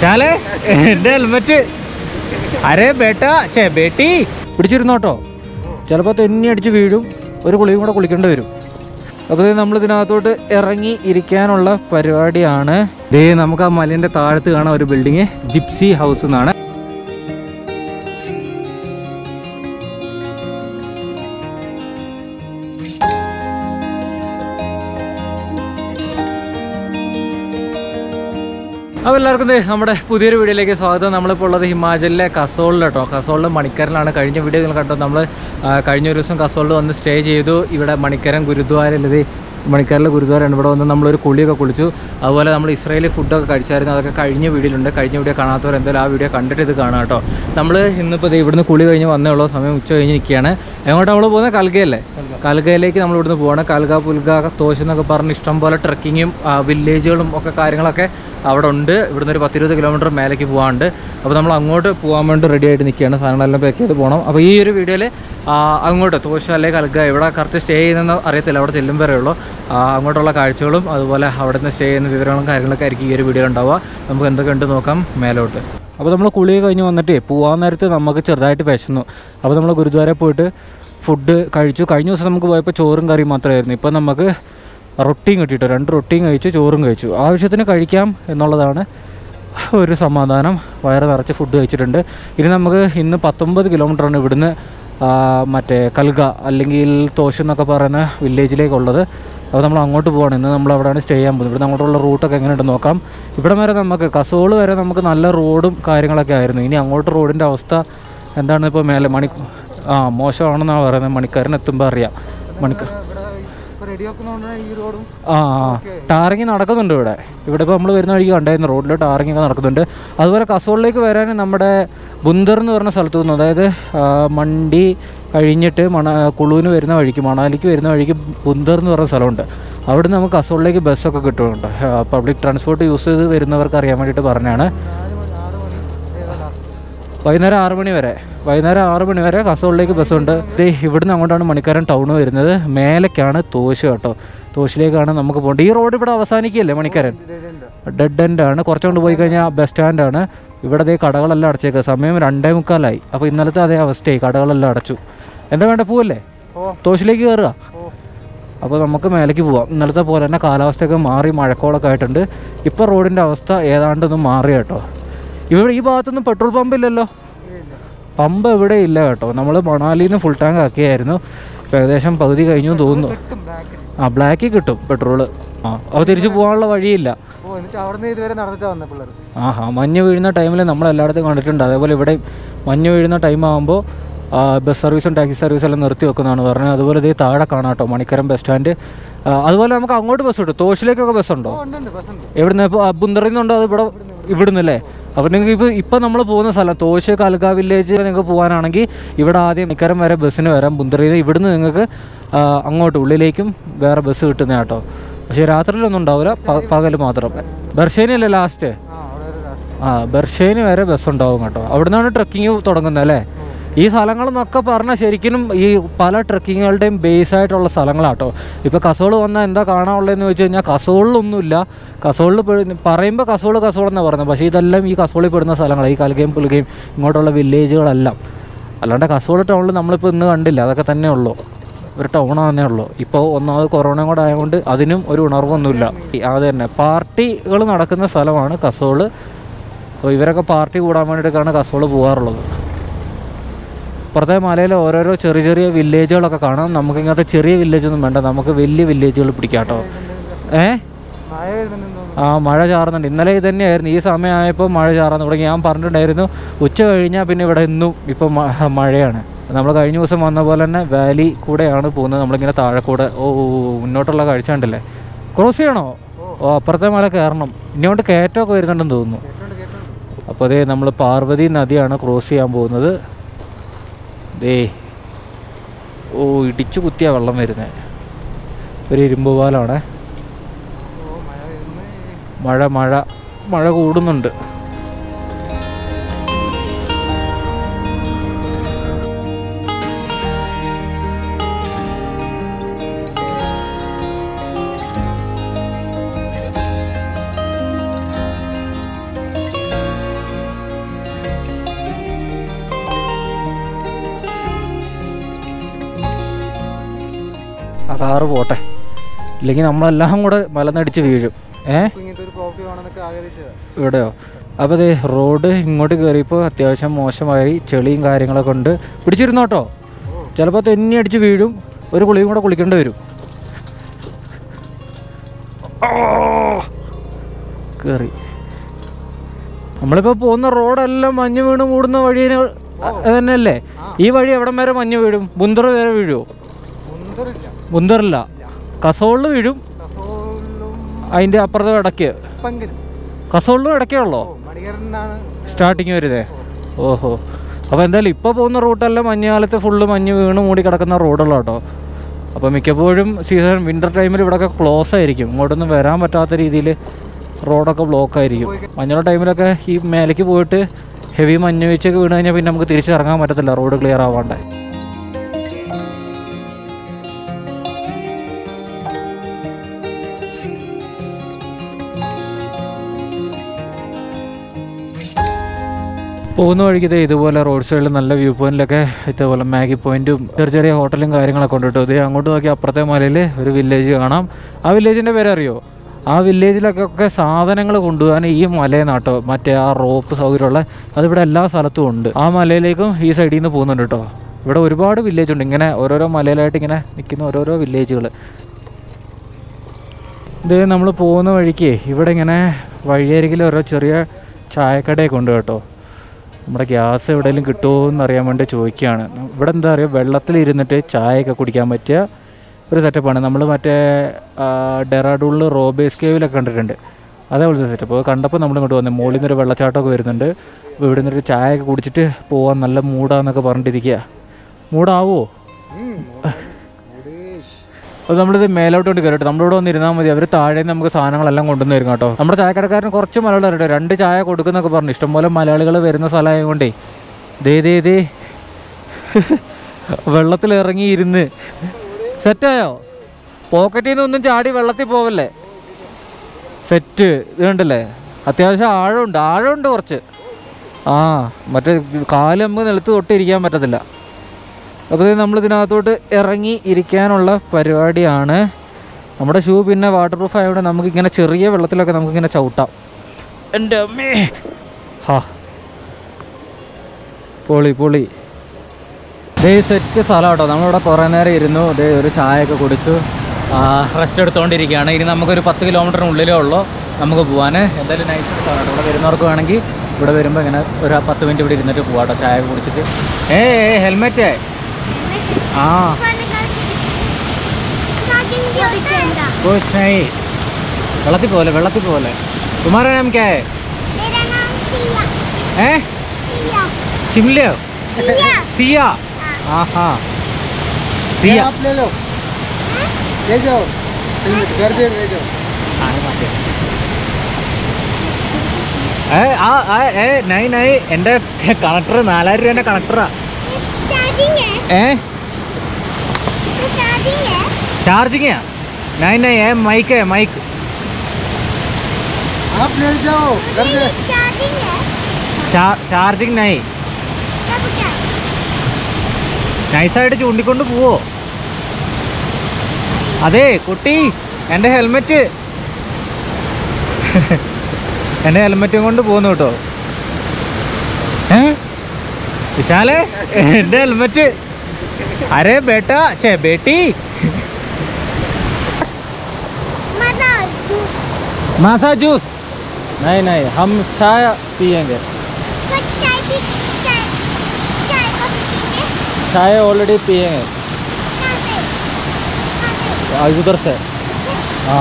ശാലെ എന്റെ ഹെൽമെറ്റ് അരേ ബേട്ട ചേ ബേട്ടി. പിടിച്ചിരുന്നോട്ടോ. ചിലപ്പോൾ തെന്നി അടിച്ച് വീഴും. ഒരു കുളിയും കൂടെ കുളിക്കേണ്ടി വരും. അപ്പോൾ നമ്മൾ ഇതിനകത്തോട്ട് ഇറങ്ങി ഇരിക്കാനുള്ള പരിപാടിയാണ്. ദേ നമുക്ക് ആ മലേന്റെ താഴത്ത് കാണാൻ ഒരു ബിൽഡിങ് ജിപ്സി ഹൗസ് എന്നാണ്. അപ്പോൾ എല്ലാവർക്കും നമ്മുടെ പുതിയൊരു വീഡിയോയിലേക്ക് സ്വാഗതം. നമ്മളിപ്പോൾ ഉള്ളത് ഹിമാചലിലെ കസോളിൽ കേട്ടോ. കസോളിൽ മണിക്കരനാണ് കഴിഞ്ഞ വീഡിയോ നിങ്ങൾ കണ്ടോ നമ്മൾ കഴിഞ്ഞ ഒരു ദിവസം കസോളിൽ വന്ന് സ്റ്റേ ചെയ്തു. ഇവിടെ മണിക്കരൻ ഗുരുദ്വാര ഗുരുദ്വാരയിലത് മണിക്കാരിലെ ഗുരുദ്വാരയാണ് ഇവിടെ വന്ന് നമ്മളൊരു കുളിയൊക്കെ കുളിച്ചു. അതുപോലെ നമ്മൾ ഇസ്രായേലി ഫുഡൊക്കെ കഴിച്ചായിരുന്നു. അതൊക്കെ കഴിഞ്ഞ വീഡിയോയിലുണ്ട്. കഴിഞ്ഞ വീഡിയോ കാണാത്തവർ എന്തായാലും ആ വീഡിയോ കണ്ടിട്ട് ഇത് കാണാം കേട്ടോ. നമ്മൾ ഇന്നിപ്പോൾ ഇവിടുന്ന് കുളി കഴിഞ്ഞ് വന്നേ ഉള്ളൂ. സമയം ഉച്ച കഴിഞ്ഞ് നിൽക്കുകയാണ്. എങ്ങോട്ട് നമ്മൾ പോകുന്നത് കൽഗയല്ലേ കൽഗയിലേക്ക് നമ്മൾ ഇവിടുന്ന് പോകണം കൽഗ പുൽഗ തോശ് എന്നൊക്കെ പറഞ്ഞ് ഇഷ്ടം പോലെ ട്രക്കിങ്ങും വില്ലേജുകളും ഒക്കെ കാര്യങ്ങളൊക്കെ അവിടെ ഉണ്ട്. ഇവിടുന്ന് ഒരു പത്തിരുപത് കിലോമീറ്റർ മേലേക്ക് പോകാണ്ട് അപ്പോൾ നമ്മൾ അങ്ങോട്ട് പോകാൻ വേണ്ടി റെഡി ആയിട്ട് നിൽക്കുകയാണ്. സാധനങ്ങളെല്ലാം പാക്ക് ചെയ്ത് പോകണം അപ്പോൾ ഈ ഒരു വീഡിയോയിൽ അങ്ങോട്ട് തോശ അല്ലെങ്കിൽ കൽഗ ഇവിടെ കറക്റ്റ് സ്റ്റേ ചെയ്യുന്നതെന്ന് അറിയത്തില്ല. അവിടെ ചെല്ലും വരെ ഉള്ളൂ. അങ്ങോട്ടുള്ള കാഴ്ചകളും അതുപോലെ അവിടെ നിന്ന് സ്റ്റേ ചെയ്യുന്ന വിവരങ്ങളും കാര്യങ്ങളൊക്കെ ആയിരിക്കും ഈ ഒരു വീഡിയോ ഉണ്ടാവുക. നമുക്ക് എന്തൊക്കെ ഉണ്ട് നോക്കാം മേലോട്ട്. അപ്പോൾ നമ്മൾ കുളി കഴിഞ്ഞ് വന്നിട്ട് പോകാൻ നേരത്ത് നമുക്ക് ചെറുതായിട്ട് വിശന്നു. അപ്പോൾ നമ്മൾ ഗുരുദ്വാര പോയിട്ട് ഫുഡ് കഴിച്ചു. കഴിഞ്ഞ ദിവസം നമുക്ക് പോയപ്പോൾ ചോറും കറിയും മാത്രമായിരുന്നു. ഇപ്പോൾ നമുക്ക് റൊട്ടിയും കിട്ടിയിട്ട് രണ്ട് റൊട്ടിയും കഴിച്ചു ചോറും കഴിച്ചു. ആവശ്യത്തിന് കഴിക്കാം എന്നുള്ളതാണ് ഒരു സമാധാനം. വയറ് നിറച്ച് ഫുഡ് കഴിച്ചിട്ടുണ്ട്. ഇനി നമുക്ക് ഇന്ന് പത്തൊമ്പത് കിലോമീറ്ററാണ് ഇവിടുന്ന് മറ്റേ കൽഗ അല്ലെങ്കിൽ തോശ് എന്നൊക്കെ പറയുന്ന വില്ലേജിലേക്കുള്ളത് അപ്പോൾ നമ്മൾ അങ്ങോട്ട് പോകണം ഇന്ന് നമ്മൾ അവിടെയാണ് സ്റ്റേ ചെയ്യാൻ പോകുന്നത്. ഇവിടെ അങ്ങോട്ടുള്ള റൂട്ടൊക്കെ എങ്ങനെയുണ്ട് നോക്കാം. ഇവിടെ വരെ നമുക്ക് കസോൾ വരെ നമുക്ക് നല്ല റോഡും കാര്യങ്ങളൊക്കെ ആയിരുന്നു. ഇനി അങ്ങോട്ട് റോഡിന്റെ അവസ്ഥ എന്താണ് ഇപ്പോൾ മേലെ? മണി ആ മോശമാണെന്നാണ് പറയുന്നത്. മണിക്കാരൻ എത്തുമ്പോൾ അറിയാം. മണിക്ക ആ ടാറിങ് നടക്കുന്നുണ്ട് ഇവിടെ. ഇവിടെ ഇപ്പോൾ നമ്മൾ വരുന്ന വഴിക്ക് കണ്ടായിരുന്നു റോഡിൽ ടാറിങ് ഒക്കെ നടക്കുന്നുണ്ട്. അതുപോലെ കസോളിലേക്ക് വരാൻ നമ്മുടെ ബുന്ദർ എന്ന് പറഞ്ഞ സ്ഥലത്തു നിന്ന് അതായത് മണ്ടി കഴിഞ്ഞിട്ട് മണ കുളുവിന് വരുന്ന വഴിക്ക് മണാലിക്ക് വരുന്ന വഴിക്ക് ബുന്ദർ എന്ന് പറഞ്ഞ സ്ഥലമുണ്ട്. അവിടെ നിന്ന് നമുക്ക് കസോളിലേക്ക് ബസ്സൊക്കെ കിട്ടുന്നുണ്ട്. പബ്ലിക് ട്രാൻസ്പോർട്ട് യൂസ് ചെയ്ത് വരുന്നവർക്ക് അറിയാൻ വേണ്ടിയിട്ട് പറഞ്ഞാണ്. വൈകുന്നേരം ആറ് മണി വരെ. വൈകുന്നേരം ആറ് മണി വരെ കാസർഗോഡിലേക്ക് ബസ്സുണ്ട്. ഇവിടുന്ന് അങ്ങോട്ടാണ് മണിക്കാരൻ ടൗൺ വരുന്നത്. മേലേക്കാണ് തോശ് കേട്ടോ. തോശിലേക്കാണ് നമുക്ക് പോകേണ്ടത്. ഈ റോഡ് ഇവിടെ അവസാനിക്കുകയല്ലേ മണിക്കാരൻ? ഡെഡ് എൻഡ് ആണ്. കുറച്ചുകൊണ്ട് പോയി കഴിഞ്ഞാൽ ബസ് സ്റ്റാൻഡാണ് ഇവിടെ അതേ കടകളെല്ലാം അടച്ചേക്കുക സമയം രണ്ടേ മുക്കാലായി. അപ്പോൾ ഇന്നലത്തെ അതേ അവസ്ഥയായി. കടകളെല്ലാം അടച്ചു. എന്താ വേണ്ട പോവല്ലേ? തോശിലേക്ക് കയറുക അപ്പോൾ നമുക്ക് മേലേക്ക് പോവാം. ഇന്നലത്തെ പോലെ തന്നെ കാലാവസ്ഥയൊക്കെ മാറി മഴക്കോളൊക്കെ ആയിട്ടുണ്ട്. ഇപ്പോൾ റോഡിന്റെ അവസ്ഥ ഏതാണ്ടൊന്നും മാറി കേട്ടോ. ഇവിടെ ഈ ഭാഗത്തൊന്നും പെട്രോൾ പമ്പ് ഇല്ലല്ലോ. പമ്പ് എവിടെ ഇല്ല കേട്ടോ. നമ്മൾ മണാലിയിൽ നിന്ന് ഫുൾ ടാങ്ക് ആക്കിയായിരുന്നു. ഏകദേശം പകുതി കഴിഞ്ഞു തോന്നുന്നു. ആ ബ്ലാക്കിൽ കിട്ടും പെട്രോൾ ആ അപ്പോൾ തിരിച്ചു പോകാനുള്ള വഴിയില്ല. ആഹാ മഞ്ഞ് വീഴുന്ന ടൈമിൽ നമ്മൾ എല്ലായിടത്തും കണ്ടിട്ടുണ്ട്. അതേപോലെ ഇവിടെ മഞ്ഞ് വീഴുന്ന ടൈം ആകുമ്പോൾ ബസ് സർവീസും ടാക്സി സർവീസും എല്ലാം നിർത്തി വെക്കുന്നതാണ്. പറഞ്ഞത് അതുപോലെ ഇതേ താഴെ കാണാം കേട്ടോ മണിക്കരം ബസ് സ്റ്റാൻഡ് അതുപോലെ നമുക്ക് അങ്ങോട്ട് ബസ് കിട്ടും. തോഷിലേക്കൊക്കെ ബസ് ഉണ്ടോ? ബസ് എവിടുന്ന്? ഇപ്പോൾ ബുന്തറിൽ നിന്നുണ്ടോ? അത് ഇവിടെ ഇവിടുന്ന് അല്ലേ? അപ്പോൾ നിങ്ങൾക്ക് ഇപ്പോൾ ഇപ്പം നമ്മൾ പോകുന്ന സ്ഥലം തോശ് കൽഗ വില്ലേജ് നിങ്ങൾക്ക് പോകാനാണെങ്കിൽ ഇവിടെ ആദ്യം നിക്കരം വരെ ബസ്സിന് വരാം. ബുന്തറിയിൽ ഇവിടുന്ന് നിങ്ങൾക്ക് അങ്ങോട്ട് ഉള്ളിലേക്കും വേറെ ബസ് കിട്ടുന്ന കേട്ടോ. പക്ഷേ രാത്രിയിലൊന്നും ഉണ്ടാവില്ല പകൽ മാത്രം. ബർഷേനല്ലേ ലാസ്റ്റ് ആ ബർഷേന് വരെ ബസ് ഉണ്ടാവും കേട്ടോ. അവിടെ നിന്നാണ് ട്രക്കിങ് തുടങ്ങുന്നത് അല്ലേ? ഈ സ്ഥലങ്ങളെന്നൊക്കെ പറഞ്ഞാൽ ശരിക്കും ഈ പല ട്രക്കിങ്ങുകളുടെയും ബേസ് ആയിട്ടുള്ള സ്ഥലങ്ങളാട്ടോ ഇപ്പോൾ കസോൾ വന്നാൽ എന്താ കാണാനുള്ളതെന്ന് വെച്ച് കഴിഞ്ഞാൽ കസോളിലൊന്നുമില്ല. കസോളിൽ പറയുമ്പോൾ കസോൾ കസോൾ എന്നാണ് പറയുന്നത്. പക്ഷേ ഇതെല്ലാം ഈ കസോളിൽ പെടുന്ന സ്ഥലങ്ങളാണ് ഈ കൽകയും പുൽകയും ഇങ്ങോട്ടുള്ള വില്ലേജുകളെല്ലാം. അല്ലാണ്ട് കസോൾ ടൗണിൽ നമ്മളിപ്പോൾ ഇന്ന് കണ്ടില്ല. അതൊക്കെ തന്നെ ഉള്ളൂ. ഒരു ടൗൺ തന്നെ ഉള്ളൂ. ഇപ്പോൾ ഒന്നാമത് കൊറോണ കൂടെ ആയതുകൊണ്ട് അതിനും ഒരു ഉണർവൊന്നുമില്ല. അത് തന്നെ. പാർട്ടികൾ നടക്കുന്ന സ്ഥലമാണ് കസോൾ. അപ്പോൾ ഇവരൊക്കെ പാർട്ടി കൂടാൻ വേണ്ടിയിട്ടൊക്കെയാണ് കസോൾ പോകാറുള്ളത്. പുറത്തെ മലയിൽ ഓരോരോ ചെറിയ ചെറിയ വില്ലേജുകളൊക്കെ കാണാം. നമുക്ക് ഇങ്ങനത്തെ ചെറിയ വില്ലേജൊന്നും വേണ്ട. നമുക്ക് വലിയ വില്ലേജുകൾ പിടിക്കാം കേട്ടോ. ഏ? മഴ വരുന്നുണ്ടെന്ന് തോന്നുന്നു ആ മഴ ചാറുന്നുണ്ട്. ഇന്നലെ ഇത് തന്നെയായിരുന്നു ഈ സമയമായപ്പോൾ മഴ ചാറാൻ തുടങ്ങി. ഞാൻ പറഞ്ഞിട്ടുണ്ടായിരുന്നു ഉച്ച കഴിഞ്ഞാൽ പിന്നെ ഇവിടെ ഇന്നും ഇപ്പം മഴയാണ്. നമ്മൾ കഴിഞ്ഞ ദിവസം വന്ന പോലെ തന്നെ വാലി കൂടെയാണ് പോകുന്നത്. നമ്മളിങ്ങനെ താഴെ കൂടെ ഓ മുന്നോട്ടുള്ള കാഴ്ച ഉണ്ടല്ലേ ക്രോസ് ചെയ്യണോ? ഓ അപ്പുറത്തെ മല കയറണം. ഇനിയോട്ട് കയറ്റമൊക്കെ വരുന്നുണ്ടെന്ന് തോന്നുന്നു. അപ്പോൾ അതേ നമ്മൾ പാർവതി നദിയാണ് ക്രോസ് ചെയ്യാൻ പോകുന്നത്. ദേ ഓ ഇടിച്ചു കുത്തിയാണ് വെള്ളം വരുന്നത് ഒരു ഇരുമ്പ് പാലാണ് മഴ മഴ മഴ കൂടുന്നുണ്ട്. ആ പോട്ടെ. ഇല്ലെങ്കിൽ നമ്മളെല്ലാം കൂടെ മലന്നടിച്ച് വീഴും. ഇവിടെയോ? അപ്പോൾ ദേ റോഡ് ഇങ്ങോട്ട് കയറിയപ്പോൾ അത്യാവശ്യം മോശമായി ചെളിയും കാര്യങ്ങളൊക്കെ ഉണ്ട്. പിടിച്ചിരുന്നോട്ടോ ചിലപ്പോൾ തെന്നി അടിച്ച് വീഴും. ഒരു കുളിയും കൂടെ കുളിക്കേണ്ടി വരും. കയറി നമ്മളിപ്പോൾ പോകുന്ന റോഡെല്ലാം മഞ്ഞ് വീണ് മൂടുന്ന വഴി തന്നെയല്ലേ? ഈ വഴി എവിടം വരെ മഞ്ഞ് വീഴും? ബുന്തർ വരെ വീഴുമോ ബുന്തറില്ല കസോളിൽ വീഴും. അതിന്റെ അപ്പുറത്തെ ഇടയ്ക്ക്. കസോളിലും ഇടയ്ക്കേ ഉള്ളോ? സ്റ്റാർട്ടിങ് വരുതേ ഓഹോ. അപ്പോൾ എന്തായാലും ഇപ്പോൾ പോകുന്ന റൂട്ടെല്ലാം മഞ്ഞുകാലത്ത് ഫുള്ള് മഞ്ഞ് വീണ് മൂടി കിടക്കുന്ന റോഡുള്ള കേട്ടോ. അപ്പോൾ മിക്കപ്പോഴും സീസൺ വിന്റർ ടൈമിൽ ഇവിടെയൊക്കെ ക്ലോസ് ആയിരിക്കും. ഇങ്ങോട്ടൊന്നും വരാൻ പറ്റാത്ത രീതിയിൽ റോഡൊക്കെ ബ്ലോക്ക് ആയിരിക്കും. മഞ്ഞുള്ള ടൈമിലൊക്കെ ഈ മേലേക്ക് പോയിട്ട് ഹെവി മഞ്ഞ് വെച്ചൊക്കെ വീണ് കഴിഞ്ഞാൽ പിന്നെ നമുക്ക് തിരിച്ചിറങ്ങാൻ പറ്റത്തില്ല. റോഡ് ക്ലിയർ ആവാണ്ട്. പോകുന്ന വഴിക്ക് ഇതുപോലെ റോഡ് സൈഡിൽ നല്ല വ്യൂ പോയിന്റിലൊക്കെ ഇതേപോലെ മാഗി പോയിന്റും ചെറിയ ചെറിയ ഹോട്ടലും കാര്യങ്ങളൊക്കെ ഉണ്ട് കേട്ടോ. ഇത് അങ്ങോട്ട് നോക്കി അപ്പുറത്തെ മലയിൽ ഒരു വില്ലേജ് കാണാം. ആ വില്ലേജിന്റെ പേരറിയോ? ആ വില്ലേജിലൊക്കെ സാധനങ്ങൾ കൊണ്ടുപോകാൻ ഈ മലയിൽ നാട്ടോ മറ്റേ ആ റോപ്പ് സൗകര്യമുള്ള അതിവിടെ എല്ലാ സ്ഥലത്തും ഉണ്ട്. ആ മലയിലേക്കും ഈ സൈഡിൽ നിന്ന് പോകുന്നുണ്ട് കേട്ടോ. ഇവിടെ ഒരുപാട് വില്ലേജ് ഉണ്ട്. ഇങ്ങനെ ഓരോരോ മലയിലായിട്ട് ഇങ്ങനെ നിൽക്കുന്ന ഓരോരോ വില്ലേജുകൾ ഇത് നമ്മൾ പോകുന്ന വഴിക്ക് ഇവിടെ ഇങ്ങനെ വഴിയരികിൽ ഓരോ ചെറിയ ചായക്കടയൊക്കെ ഉണ്ട് കേട്ടോ. നമ്മുടെ ഗ്യാസ് എവിടെയെങ്കിലും കിട്ടുമോ എന്ന് അറിയാൻ വേണ്ടി ചോദിക്കുകയാണ്. ഇവിടെ എന്താ പറയുക വെള്ളത്തിലിരുന്നിട്ട് ചായയൊക്കെ കുടിക്കാൻ പറ്റിയ ഒരു സെറ്റപ്പാണ് നമ്മൾ മറ്റേ ഡെറാഡൂളിൽ റോബേസ് കേവിലൊക്കെ കണ്ടിട്ടുണ്ട്. അതേപോലത്തെ സെറ്റപ്പ് കണ്ടപ്പോൾ നമ്മൾ ഇങ്ങോട്ട് വന്നു. മുകളിൽ നിന്നൊരു വെള്ളച്ചാട്ടമൊക്കെ വരുന്നുണ്ട്. അപ്പോൾ ഇവിടെ നിന്നൊരു ചായയൊക്കെ കുടിച്ചിട്ട് പോകാൻ നല്ല മൂടാന്നൊക്കെ പറഞ്ഞിട്ടിരിക്കുക. മൂടാവോ അപ്പോൾ നമ്മളിത് മേലോട്ട് കൊണ്ട് കയറിട്ട് നമ്മളിവിടെ വന്ന് വന്നിരുന്നാൽ മതി. അവർ താഴെ നമുക്ക് സാധനങ്ങളെല്ലാം കൊണ്ടുവന്ന് തരും കേട്ടോ. നമ്മുടെ ചായക്കടക്കാരന് കുറച്ച് മലയാളം അറിയട്ടെ. രണ്ട് ചായ കൊടുക്കുന്നൊക്കെ പറഞ്ഞു. ഇഷ്ടംപോലെ മലയാളികൾ വരുന്ന സ്ഥലമായതുകൊണ്ടേ. ദേ ദേ ദേ. വെള്ളത്തിൽ ഇറങ്ങി ഇരുന്ന്. സെറ്റായോ? പോക്കറ്റിൽ നിന്ന് ഒന്നും ചാടി വെള്ളത്തിൽ പോവല്ലേ? സെറ്റ്. ഇത് കണ്ടല്ലേ? അത്യാവശ്യം ആഴമുണ്ട്. ആഴമുണ്ട് കുറച്ച്. ആ മറ്റേ കാൽ നമുക്ക് നിലത്ത് തൊട്ടിരിക്കാൻ പറ്റത്തില്ല. അപ്പോൾ നമ്മൾ ഇതിനകത്തോട്ട് ഇറങ്ങി ഇരിക്കാനുള്ള പരിപാടിയാണ്. നമ്മുടെ ഷൂ പിന്നെ വാട്ടർ പ്രൂഫ് ആയതുകൊണ്ട് നമുക്കിങ്ങനെ ചെറിയ വെള്ളത്തിലൊക്കെ നമുക്കിങ്ങനെ ചവിട്ടാം. എന്റെ അമ്മേ. ഹാ. പൊളി പൊളി. ദേ സെറ്റ് സ്ഥലം കേട്ടോ. നമ്മളിവിടെ കുറേ നേരം ഇരുന്നു. ദേ ഒരു ചായയൊക്കെ കുടിച്ചു. റെസ്റ്റ് എടുത്തുകൊണ്ടിരിക്കുകയാണ് ഇനി നമുക്കൊരു പത്ത് കിലോമീറ്ററിനുള്ളിലേ ഉള്ളൂ നമുക്ക് പോകാൻ എന്തായാലും നൈസ് സ്ഥലമാണ് ഇവിടെ വരുന്നവർക്ക് വേണമെങ്കിൽ ഇവിടെ വരുമ്പോൾ ഇങ്ങനെ ഒരു പത്ത് മിനിറ്റ് ഇവിടെ ഇരുന്നിട്ട് പോകാം കേട്ടോ ചായ കുടിച്ചിട്ട് ഏ ഹെൽമെറ്റ് ആ कुछ नहीं വെള്ളത്തിൽ പോലെ വെള്ളത്തിൽ പോലെ तुम्हारा नाम क्या है ഏ शिमले सिया हाँ हाँ सिया आप ले लो ले जाओ घर दे ले जाओ ആണ് മാറ്റി. ഏ ആ ആ, ഏ നൈ നൈ എൻ്റെ കണക്ടർ നാലായിരം രൂപേൻ്റെ കണക്ടറാ ഏ ചാർജിങ് നൈ നൈ ഏ മൈക്ക് മൈക്ക് आप ले जाओ घर दे ചാർജിങ് നൈ നൈസായിട്ട് ചൂണ്ടിക്കൊണ്ട് പോവോ അതെ കുട്ടി എൻ്റെ ഹെൽമെറ്റ് എൻ്റെ ഹെൽമെറ്റും കൊണ്ട് പോകുന്നു കേട്ടോ ഏ വിശാലേ എൻ്റെ ഹെൽമെറ്റ് അരേ ബേട്ടാ ചേ ബേട്ടി मासा जूस नहीं नहीं हम चाय पियेंगे चाय ऑलरेडी पियेंगे ആ, ഉധർ സെ ആ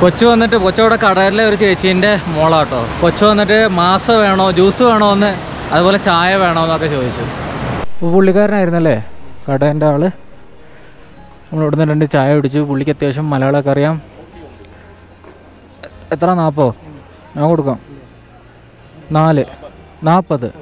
കൊച്ചു വന്നിട്ട് കൊച്ചവിടെ കടയിലെ ഒരു ചേച്ചീൻ്റെ മോളാട്ടോ കൊച്ചു വന്നിട്ട് മാസ വേണോ ജ്യൂസ് വേണോ എന്ന് അതുപോലെ ചായ വേണോ എന്നൊക്കെ ചോദിച്ചു അപ്പോൾ പുള്ളിക്കാരനായിരുന്നല്ലേ? കടേന്റെ ആൾ നമ്മൾ ഇവിടുന്ന് രണ്ട് ചായ കുടിച്ചു. പുള്ളിക്ക് അത്യാവശ്യം മലയാളമൊക്കെ അറിയാം. എത്ര? നാൽപ്പോ? ഞാൻ കൊടുക്കാം. നാല്. നാൽപ്പത്.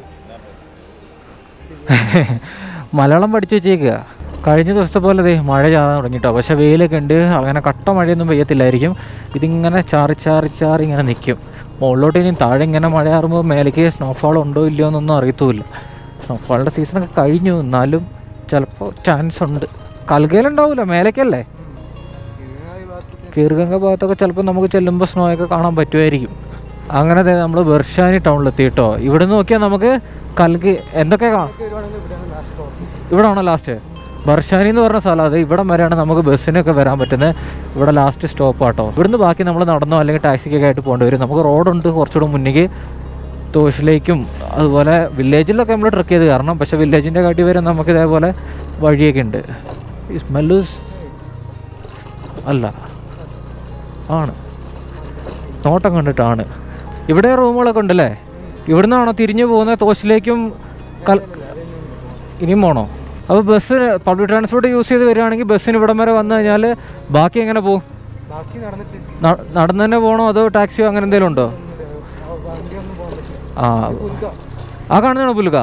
മലയാളം പഠിച്ചു വെച്ചേക്കുക കഴിഞ്ഞ ദിവസത്തെ പോലെ ദേ മഴ ചാകാൻ തുടങ്ങിയിട്ടോ പക്ഷെ വെയിലൊക്കെ ഉണ്ട്. അങ്ങനെ കട്ട മഴയൊന്നും പെയ്യത്തില്ലായിരിക്കും. ഇതിങ്ങനെ ചാറി ചാറി ചാറി ഇങ്ങനെ നിൽക്കും. മുകളിലോട്ട് ഇനി താഴെ ഇങ്ങനെ മഴ ആറുമ്പോൾ മേലേക്ക് സ്നോഫാൾ ഉണ്ടോ ഇല്ലയോ എന്നൊന്നും അറിയത്തുമില്ല. സ്നോഫാളിന്റെ സീസണൊക്കെ കഴിഞ്ഞു. എന്നാലും ചിലപ്പോൾ ചാൻസ് ഉണ്ട്. കൽകയിലുണ്ടാവില്ല മേലേക്കല്ലേ? കീർഗംഗ ഭാഗത്തൊക്കെ ചിലപ്പോൾ നമുക്ക് ചെല്ലുമ്പോൾ സ്നോ ഒക്കെ കാണാൻ പറ്റുമായിരിക്കും. അങ്ങനെ നമ്മൾ ബെർഷാനി ടൗണിലെത്തി കേട്ടോ ഇവിടെ നിന്ന് നോക്കിയാൽ നമുക്ക് കൽകി എന്തൊക്കെ കാണാം? ഇവിടെ ആണോ ലാസ്റ്റ് ബർഷാനി എന്ന് പറഞ്ഞ സ്ഥലം അത് ഇവിടം വരെയാണ് നമുക്ക് ബസ്സിനൊക്കെ വരാൻ പറ്റുന്നത്. ഇവിടെ ലാസ്റ്റ് സ്റ്റോപ്പ് ആട്ടോ ഇവിടുന്ന് ബാക്കി നമ്മൾ നടന്നോ അല്ലെങ്കിൽ ടാക്സിക്കൊക്കെ ആയിട്ട് പോകേണ്ടി വരും. നമുക്ക് റോഡുണ്ട് കുറച്ചുകൂടെ മുന്നിലേക്ക്. തോഷിലേക്കും അതുപോലെ വില്ലേജിലൊക്കെ നമ്മൾ ട്രക്ക് ചെയ്ത്. കാരണം പക്ഷേ വില്ലേജിന്റെ കാട്ടി വരെ നമുക്ക് ഇതേപോലെ വഴിയൊക്കെ ഉണ്ട്. ഈ സ്മെല്ലൂസ് അല്ല. ആണ്. നോട്ടം കണ്ടിട്ടാണ്. ഇവിടെ റൂമുകളൊക്കെ ഉണ്ടല്ലേ? ഇവിടുന്നാണോ തിരിഞ്ഞു പോകുന്നത്? തോശിലേക്കും കൽ ഇനിയും പോണോ? അപ്പോൾ ബസ് പബ്ലിക് ട്രാൻസ്പോർട്ട് യൂസ് ചെയ്ത് വരികയാണെങ്കിൽ ബസ്സിന് ഇവിടം വരെ വന്നു കഴിഞ്ഞാൽ ബാക്കി എങ്ങനെ പോകും? നടന്ന് തന്നെ പോകണോ അതോ ടാക്സിയോ അങ്ങനെ എന്തെങ്കിലും ഉണ്ടോ വണ്ടി ഒന്നും പോകാൻ പറ്റില്ല ആ. ആ കാണുന്നതാണോ പുലുക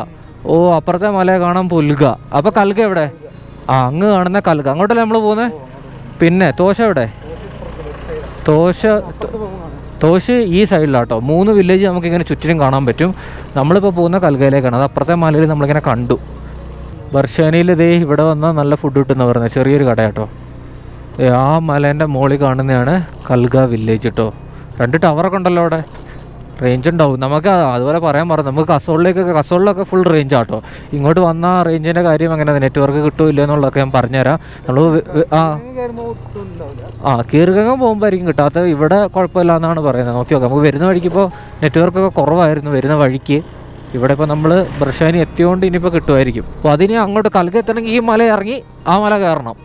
ഓ അപ്പുറത്തെ മല കാണാൻ പുലുക അപ്പോൾ കൽക എവിടെ? ആ അങ്ങ് കാണുന്ന കൽക അങ്ങോട്ടല്ലേ നമ്മൾ പോകുന്നത് പിന്നെ തോശ എവിടെ? തോശ തോശ് ഈ സൈഡിലാട്ടോ. മൂന്ന് വില്ലേജ് നമുക്ക് ഇങ്ങനെ ചുറ്റിനും കാണാൻ പറ്റും. നമ്മളിപ്പോൾ പോകുന്ന കൽകയിലേക്കാണ് അത് അപ്പുറത്തെ മലയിൽ നമ്മളിങ്ങനെ കണ്ടു. ബർഷാനിയിൽ ഇതേ ഇവിടെ വന്നാൽ നല്ല ഫുഡ് കിട്ടുന്ന പറഞ്ഞത് ചെറിയൊരു കടയാട്ടോ. കേട്ടോ ആ മലേന്റെ മുകളിൽ കാണുന്നതാണ് കൽഗ വില്ലേജ് കേട്ടോ രണ്ട് ടവറൊക്കെ ഉണ്ടല്ലോ അവിടെ. റേഞ്ച് ഉണ്ടാവും. നമുക്ക് അതുപോലെ പറയാൻ പറഞ്ഞു നമുക്ക് കസോളിലേക്കൊക്കെ കസോളിലൊക്കെ ഫുൾ റേഞ്ച് ആട്ടോ ഇങ്ങോട്ട് വന്ന റേഞ്ചിന്റെ കാര്യം അങ്ങനെ നെറ്റ്വർക്ക് കിട്ടുമില്ല എന്നുള്ളതൊക്കെ ഞാൻ പറഞ്ഞുതരാം. നമ്മൾ ആ. ആ കീറുകങ്ങ പോകുമ്പോഴായിരിക്കും കിട്ടാത്ത ഇവിടെ കുഴപ്പമില്ല എന്നാണ് പറയുന്നത്. നോക്കി നോക്കാം. നമുക്ക് വരുന്ന വഴിക്ക് ഇപ്പോൾ നെറ്റ്വർക്കൊക്കെ കുറവായിരുന്നു വരുന്ന വഴിക്ക്. ഇവിടെ ഇപ്പോൾ നമ്മൾ ബ്രഷാനി എത്തിയോണ്ട് ഇനിയിപ്പോൾ കിട്ടുമായിരിക്കും. അപ്പോൾ അതിന് അങ്ങോട്ട് കൽക്ക് എത്തണമെങ്കിൽ ഈ മല ഇറങ്ങി ആ മല കയറണം.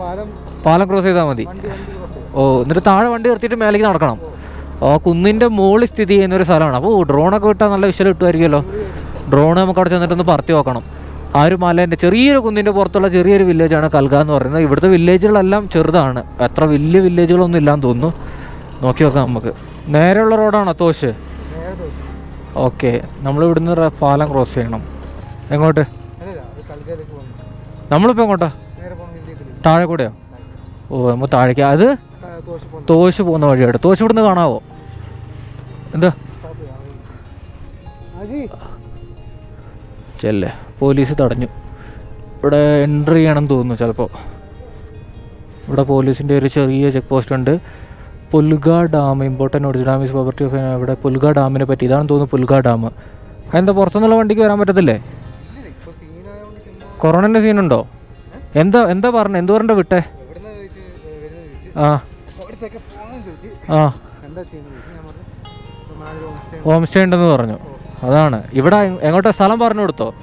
പാലം പാലം ക്രോസ് ചെയ്താൽ മതി. ഓ എന്നിട്ട് താഴെ വണ്ടി നിർത്തിയിട്ട് മേലേക്ക് നടക്കണം. കുന്നിന്റെ മുകളിൽ സ്ഥിതി ചെയ്യുന്ന ഒരു സ്ഥലമാണ്. അപ്പോൾ ഡ്രോണൊക്കെ വിട്ടാൽ നല്ല വിഷയം കിട്ടുമായിരിക്കുമല്ലോ. ഡ്രോൺ നമുക്ക് അവിടെ ചെന്നിട്ടൊന്ന് പറത്തി നോക്കണം ആ ഒരു മലേന്റെ ചെറിയൊരു കുന്നിന്റെ പുറത്തുള്ള ചെറിയൊരു വില്ലേജാണ് കൽഗ എന്ന് പറയുന്നത്. ഇവിടുത്തെ വില്ലേജുകളെല്ലാം ചെറുതാണ്. അത്ര വലിയ വില്ലേജുകളൊന്നും ഇല്ലാന്ന് തോന്നുന്നു. നോക്കി നോക്കാം നമുക്ക്. നേരെയുള്ള റോഡാണോ തോശ് ഓക്കെ. നമ്മൾ ഇവിടുന്ന് പാലം ക്രോസ് ചെയ്യണം. എങ്ങോട്ട്? നമ്മളിപ്പോൾ എങ്ങോട്ടാ? താഴെ കൂടെയോ? ഓ നമ്മൾ താഴേക്ക്. അത് തോശ് പോകുന്ന വഴിയായിട്ട്. തോശ് ഇവിടുന്ന് കാണാവോ? എന്താ? ചെല്ലേ പോലീസ് തടഞ്ഞു. ഇവിടെ എൻട്രി ചെയ്യണം തോന്നുന്നു ചിലപ്പോൾ ഇവിടെ പോലീസിന്റെ ഒരു ചെറിയ ചെക്ക് പോസ്റ്റ് ഉണ്ട്. പുൽഗ dam important original dam is property of ഇവിടെ പുൽഗ ഡാമിനെ പറ്റി ഇതാണ് തോന്നുന്നു പുൽഗ ഡാം. അതെന്താ പുറത്തുനിന്നുള്ള വണ്ടിക്ക് വരാൻ പറ്റത്തില്ലേ? കൊറോണന്റെ സീനുണ്ടോ എന്താ എന്താ പറഞ്ഞത് എന്ത് പറഞ്ഞ? വിട്ടേ. ആ. ആ. എന്താ ചെയ്യുന്നത്? ഇപ്പൊ ഹോം സ്റ്റേ ഉണ്ടെന്ന് പറഞ്ഞു. അതാണ്. ഇവിടെ എങ്ങോട്ടെ സ്ഥലം പറഞ്ഞു കൊടുത്തോ?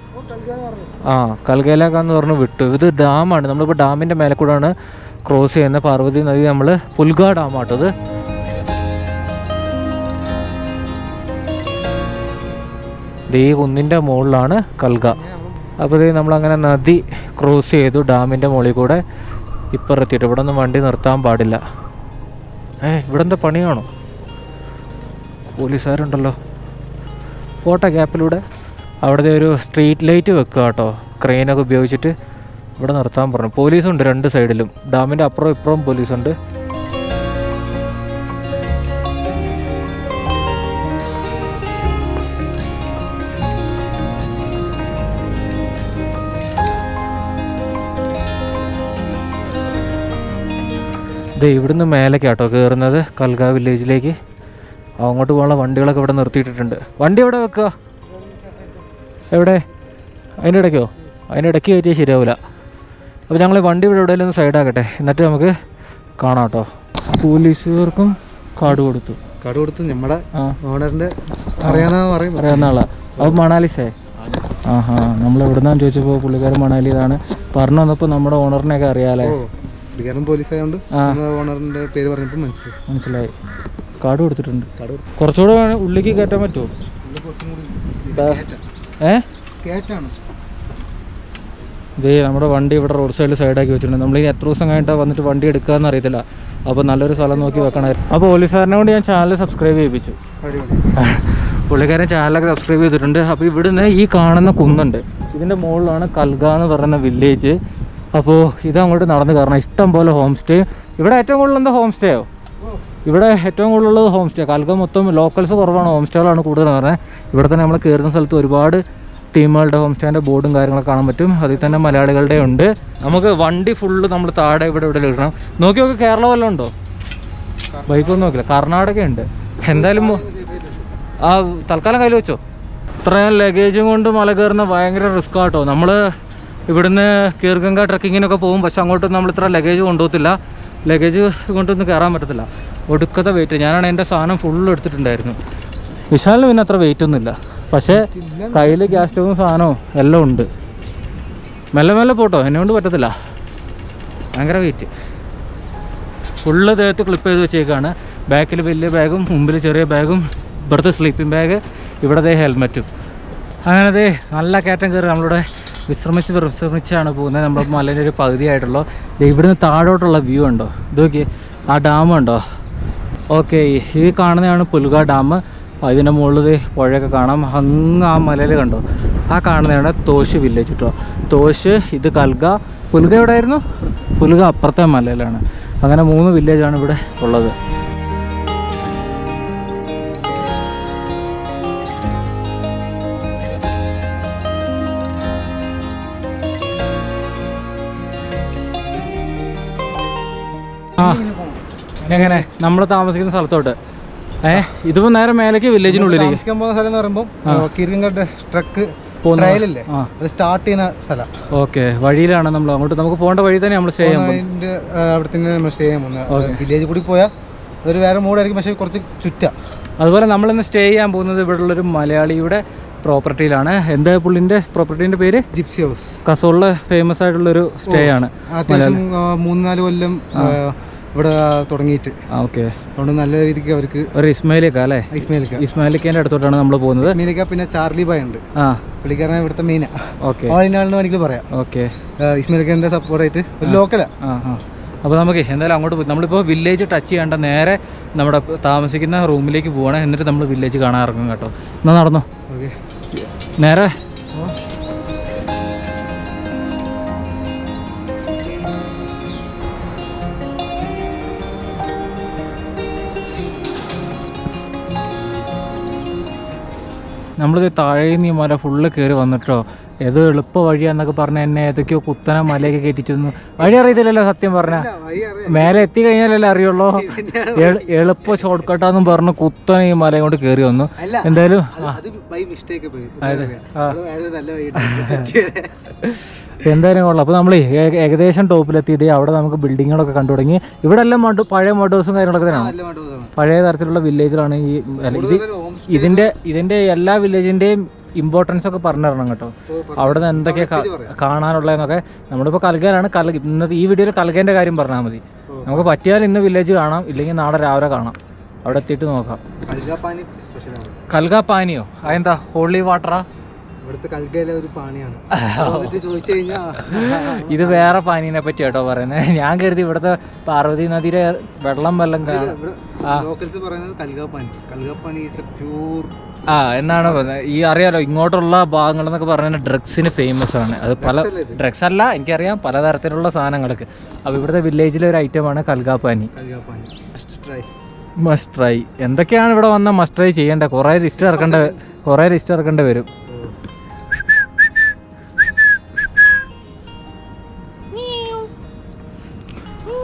ആ കൽഗേലാക്കാന്ന് പറഞ്ഞു വിട്ടു. ഇത് ഡാമാണ്. നമ്മളിപ്പോൾ ഡാമിന്റെ മേലെ കൂടെയാണ് ക്രോസ് ചെയ്യുന്നത്. പാർവതി നദി നമ്മൾ പുൽഗ ഡാമാട്ടത് ഈ കുന്നിന്റെ മുകളിലാണ് കൽഗ. അപ്പോൾ ഇത് നമ്മളങ്ങനെ നദി ക്രോസ് ചെയ്തു ഡാമിന്റെ മുകളിൽ കൂടെ. ഇപ്പുറത്തിയിട്ട്. ഇവിടെ ഒന്നും വണ്ടി നിർത്താൻ പാടില്ല. ഏ ഇവിടെ എന്താ പണിയാണോ പോലീസുകാരുണ്ടല്ലോ. പോട്ടെ ഗ്യാപ്പിലൂടെ. അവിടുത്തെ ഒരു സ്ട്രീറ്റ് ലൈറ്റ് വെക്കുക കേട്ടോ. ക്രെയിനൊക്കെ ഉപയോഗിച്ചിട്ട് ഇവിടെ നിർത്താൻ പറഞ്ഞു. പോലീസുണ്ട് രണ്ട് സൈഡിലും. ഡാമിന്റെ അപ്പുറം ഇപ്പുറം പോലീസുണ്ട്. ഇത് ഇവിടുന്ന് മേലേക്ക് കേട്ടോ കയറുന്നത് കൽഗ വില്ലേജിലേക്ക്. അങ്ങോട്ട് പോകാനുള്ള വണ്ടികളൊക്കെ ഇവിടെ നിർത്തിയിട്ടിട്ടുണ്ട്. വണ്ടി എവിടെ വെക്കുക എവിടെ? അതിന്റെ ഇടയ്ക്കോ? അതിന്റെ ഇടയ്ക്ക് കയറ്റിയാൽ ശരിയാവില്ല അപ്പോൾ ഞങ്ങൾ വണ്ടി ഇവിടെ എവിടെയെങ്കിലും സൈഡാക്കട്ടെ എന്നിട്ട് നമുക്ക് കാണാം കേട്ടോ പോലീസുകാർക്കും കാട് കൊടുത്തു. കാട് കൊടുത്തു. നമ്മുടെ ഓണറിന്റെ അറിയാവുന്ന ആളാ അപ്പോൾ മണാലിസേ? ആഹാ. നമ്മൾ നിന്നാണ് ചോദിച്ചപ്പോൾ പുള്ളിക്കാരൻ മണാലി ഇതാണ്. പറഞ്ഞു വന്നപ്പോൾ നമ്മുടെ ഓണറിനെയൊക്കെ അറിയാലേ പുള്ളിക്കാരൻ പോലീസ് ആയതുകൊണ്ട് ഓണറിന്റെ പേര് പറഞ്ഞപ്പോൾ മനസ്സിലായി. മനസ്സിലായി. കാർഡ് കൊടുത്തിട്ടുണ്ട്. കട കൊടുത്ത് കുറച്ചുകൂടെ ഉള്ളിലേക്ക് കയറ്റാൻ പറ്റുമോ. ഏ? കേറ്റാണ് ഇതേ നമ്മുടെ വണ്ടി ഇവിടെ റോഡ് സൈഡിൽ സൈഡാക്കി വെച്ചിട്ടുണ്ട്. നമ്മൾ ഇനി എത്ര ദിവസം കഴിഞ്ഞിട്ടാണ് വന്നിട്ട് വണ്ടി എടുക്കാന്ന് അറിയത്തില്ല. അപ്പോൾ നല്ലൊരു സ്ഥലം നോക്കി വെക്കണമായിരുന്നു അപ്പോൾ പോലീസുകാരനെ കൊണ്ട് ഞാൻ ചാനൽ സബ്സ്ക്രൈബ് ചെയ്യിപ്പിച്ചു. പുള്ളിക്കാരൻ ചാനലൊക്കെ സബ്സ്ക്രൈബ് ചെയ്തിട്ടുണ്ട്. അപ്പോൾ ഇവിടുന്ന് ഈ കാണുന്ന കുന്നുണ്ട്. ഇതിന്റെ മുകളിലാണ് കൽഗ എന്ന് പറയുന്ന വില്ലേജ് അപ്പോൾ ഇത് അങ്ങോട്ട് നടന്ന് കയറണം. ഇഷ്ടം പോലെ ഹോം സ്റ്റേ ഇവിടെ ഏറ്റവും കൂടുതൽ എന്താ ഹോം സ്റ്റേയോ ഇവിടെ ഏറ്റവും കൂടുതലുള്ളത് ഹോം സ്റ്റേ കാലത്ത് മൊത്തം ലോക്കൽസ് കുറവാണ് ഹോം സ്റ്റേകളാണ് കൂടുതൽ പറഞ്ഞത് ഇവിടെ തന്നെ നമ്മൾ കയറുന്ന സ്ഥലത്ത് ഒരുപാട് ടീമുകളുടെ ഹോം സ്റ്റേന്റെ ബോർഡും കാര്യങ്ങളൊക്കെ കാണാൻ പറ്റും. അതിൽ തന്നെ മലയാളികളുടെ ഉണ്ട്. നമുക്ക് വണ്ടി ഫുള്ള് നമ്മൾ താഴെ ഇവിടെ ഇവിടെ ഇടണം. നോക്കി നോക്കി കേരള വല്ലതും ഉണ്ടോ? ബൈക്കൊന്നും നോക്കില്ല. കർണാടക ഉണ്ട്. എന്തായാലും ആ തൽക്കാലം കയ്യിൽ വെച്ചോ. ഇത്രയും ലഗേജും കൊണ്ട് മല കയറുന്ന ഭയങ്കര റിസ്ക് ആട്ടോ. നമ്മൾ ഇവിടുന്ന് കീർഗംഗ ട്രക്കിങ്ങിനൊക്കെ പോകും. പക്ഷെ അങ്ങോട്ട് നമ്മൾ ഇത്ര ലഗേജ് കൊണ്ടുപോകത്തില്ല. ലഗേജ് കൊണ്ടൊന്നും കയറാൻ പറ്റത്തില്ല. ഒടുക്കത്തെ വെയിറ്റ് ഞാനാണ് എന്റെ സാധനം ഫുള്ള് എടുത്തിട്ടുണ്ടായിരുന്നു. വിശാലിന് പിന്നെ അത്ര വെയിറ്റ് ഒന്നുമില്ല. പക്ഷേ കയ്യിൽ ഗ്യാസ് സ്റ്റവും സാധനവും എല്ലാം ഉണ്ട്. മെല്ലെ മെല്ലെ പോട്ടോ. എന്നെ കൊണ്ട് പറ്റത്തില്ല. ഭയങ്കര വെയിറ്റ് ഫുള്ള് ദേഹത്ത് ക്ലിപ്പ് ചെയ്ത് വെച്ചേക്കാണ്. ബാക്കിൽ വലിയ ബാഗും മുമ്പിൽ ചെറിയ ബാഗും ഇവിടുത്തെ സ്ലീപ്പിംഗ് ബാഗ് ഇവിടത്തെ ഹെൽമെറ്റും അങ്ങനെ നല്ല കയറ്റം കയറി നമ്മളിവിടെ വിശ്രമിച്ച് വിശ്രമിച്ചാണ് പോകുന്നത്. നമ്മുടെ മലേന്റെ ഒരു പകുതിയായിട്ടുള്ളൂ. ഇവിടുന്ന് താഴോട്ടുള്ള വ്യൂ ഉണ്ടോ? ഇത് നോക്കി ആ ഡാം ഉണ്ടോ? ഓക്കെ ഈ കാണുന്നതാണ് പുലുക ഡാം. അതിന്റെ മുകളിൽ പുഴയൊക്കെ കാണാം. അങ്ങ് ആ മലയിൽ കണ്ടോ? ആ കാണുന്നതാണ് തോശ് വില്ലേജ് കേട്ടോ തോശ് ഇത് കൽഗ. പുലുക എവിടെയായിരുന്നു? പുലുക അപ്പുറത്തെ മലയിലാണ്. അങ്ങനെ മൂന്ന് വില്ലേജാണ് ഇവിടെ ഉള്ളത്. ആ എങ്ങനെ? നമ്മൾ താമസിക്കുന്ന സ്ഥലത്തോട്ട്. ഏ ഇതിപ്പോ നേരെ മേലേക്ക് വില്ലേജിനുള്ളിലേക്ക് താമസിക്കാൻ പോകുന്ന സ്ഥലം എന്ന് പറയുമ്പോൾ കിരിങ്ങട്ട് ട്രക്ക് ട്രയലില്ലേ അത് സ്റ്റാർട്ട് ചെയ്യുന്ന സ്ഥലം. ഓക്കെ വഴിയിലാണ് നമ്മൾ അങ്ങോട്ട്. നമുക്ക് പോകേണ്ട വഴി തന്നെ നമ്മൾ സ്റ്റേ അവിടെ തന്നെ നമ്മൾ സ്റ്റേ ചെയ്യാൻ പോകുന്നത്. വില്ലേജ് കൂടി പോയാൽ അതൊരു വേറെ മൂടായിരിക്കും പക്ഷേ കുറച്ച് ചുറ്റാ. അതുപോലെ നമ്മളിന്ന് സ്റ്റേ ചെയ്യാൻ പോകുന്നത് ഇവിടെ ഉള്ളൊരു മലയാളിയുടെ പ്രോപ്പർട്ടിയിലാണ്. എന്താ പുള്ളിന്റെ പ്രോപ്പർട്ടിന്റെ പേര്? Gypsy house. കസോളിലെ ഫേമസ് ആയിട്ടുള്ള ഒരു സ്റ്റേ ആണ് മൂന്ന് നാല് കൊല്ലം ഇവിടെ തുടങ്ങിയിട്ട്. ഓക്കെ. അതുകൊണ്ട് നല്ല രീതിക്ക് അവർക്ക് ഒരു ഇസ്മായിലിക്ക അല്ലേ? ഇസ്മയിലിക്ക. ഇസ്മായിലിക്കേന്റെ അടുത്തോട്ടാണ് നമ്മൾ പോകുന്നത്. ഇസ്മയിലിക്ക പിന്നെ ചാർലി ബായ് ഉണ്ട്. ആ. പുള്ളിക്കാരൻ ഇവിടുത്തെ മെയിനാ ഓക്കെ. ഓളിനാളിന് വേണമെങ്കിൽ പറയാം. ഓക്കെ. ഇസ്മയിലിക്കന്റെ സപ്പോർട്ടായിട്ട് ഒരു ലോക്കലാ ആ. ആ അപ്പോൾ നമുക്ക് എന്തായാലും അങ്ങോട്ട് പോയി. നമ്മളിപ്പോൾ വില്ലേജ് ടച്ച് ചെയ്യേണ്ട നേരെ നമ്മുടെ താമസിക്കുന്ന റൂമിലേക്ക് പോകണം എന്നിട്ട് നമ്മൾ വില്ലേജ് കാണാൻ ഇറങ്ങും കേട്ടോ. എന്നാൽ നടന്നോ? നേരെ. നമ്മളിത് താഴെ നിന്ന് ഈ മല ഫുള്ള് കയറി വന്നിട്ടോ? ഏതോ എളുപ്പ വഴിയാന്നൊക്കെ പറഞ്ഞ എന്നെ ഏതൊക്കെയോ കുത്തനെ മലയൊക്കെ കയറ്റിച്ചു വഴി അറിയത്തില്ലല്ലോ സത്യം പറഞ്ഞ. മേലെ എത്തി കഴിഞ്ഞാലല്ലേ അറിയുള്ളൂ എളു- എളുപ്പ ഷോർട്ട് കട്ടാന്നും പറഞ്ഞ് കുത്തനെ ഈ മല കൊണ്ട് കയറി വന്നു. എന്തായാലും എന്തായാലും കൊള്ളാം. അപ്പോൾ നമ്മൾ ഏകദേശം ടോപ്പിലെത്തിയത് അവിടെ നമുക്ക് ബിൽഡിങ്ങുകളൊക്കെ കണ്ടു തുടങ്ങി. ഇവിടെ എല്ലാം മഡ് പഴയ മോട്ടോസും കാര്യങ്ങളൊക്കെ തന്നെയാണ്. പഴയ തരത്തിലുള്ള വില്ലേജിലാണ് ഈ ഇതിന്റെ ഇതിന്റെ എല്ലാ വില്ലേജിന്റെയും ഇമ്പോർട്ടൻസ് ഒക്കെ പറഞ്ഞു. തരണം കേട്ടോ അവിടെ നിന്ന് എന്തൊക്കെ കാണാനുള്ളതെന്നൊക്കെ നമ്മളിപ്പോൾ കൽകയിലാണ് കൽ ഇന്നത്തെ ഈ വീഡിയോയിൽ കൽകേന്റെ കാര്യം പറഞ്ഞാൽ മതി. നമുക്ക് പറ്റിയാൽ ഇന്ന് വില്ലേജ് കാണാം ഇല്ലെങ്കിൽ നാളെ രാവിലെ കാണാം. അവിടെ എത്തിയിട്ട് നോക്കാം. കൽഗ പാനിയോ അതെന്താ? ഹോളി വാട്ടറാ ഇത് വേറെ പാനീനെ പറ്റി കേട്ടോ പറയുന്നത് ഞാൻ കരുതി ഇവിടുത്തെ പാർവതി നദിയിലെ വെള്ളം വെള്ളം ആ. എന്നാണ് പറയുന്നത് ഈ അറിയാലോ ഇങ്ങോട്ടുള്ള ഭാഗങ്ങൾ എന്നൊക്കെ പറഞ്ഞാൽ ഡ്രഗ്സിന് ഫേമസ് ആണ്. അത് പല ഡ്രഗ്സ് അല്ല എനിക്കറിയാം പലതരത്തിലുള്ള സാധനങ്ങൾക്ക് അപ്പോൾ ഇവിടുത്തെ വില്ലേജിലെ ഒരു ഐറ്റമാണ് കൽഗാപ്പാനി കൽഗാപ്പാനി മസ്റ്റ് ട്രൈ എന്തൊക്കെയാണ് ഇവിടെ വന്ന മസ്റ്റ് ട്രൈ ചെയ്യേണ്ടത്? കുറേ ലിസ്റ്റ് ഇറക്കേണ്ട കുറേ ലിസ്റ്റ് ഇറക്കേണ്ടി വരും.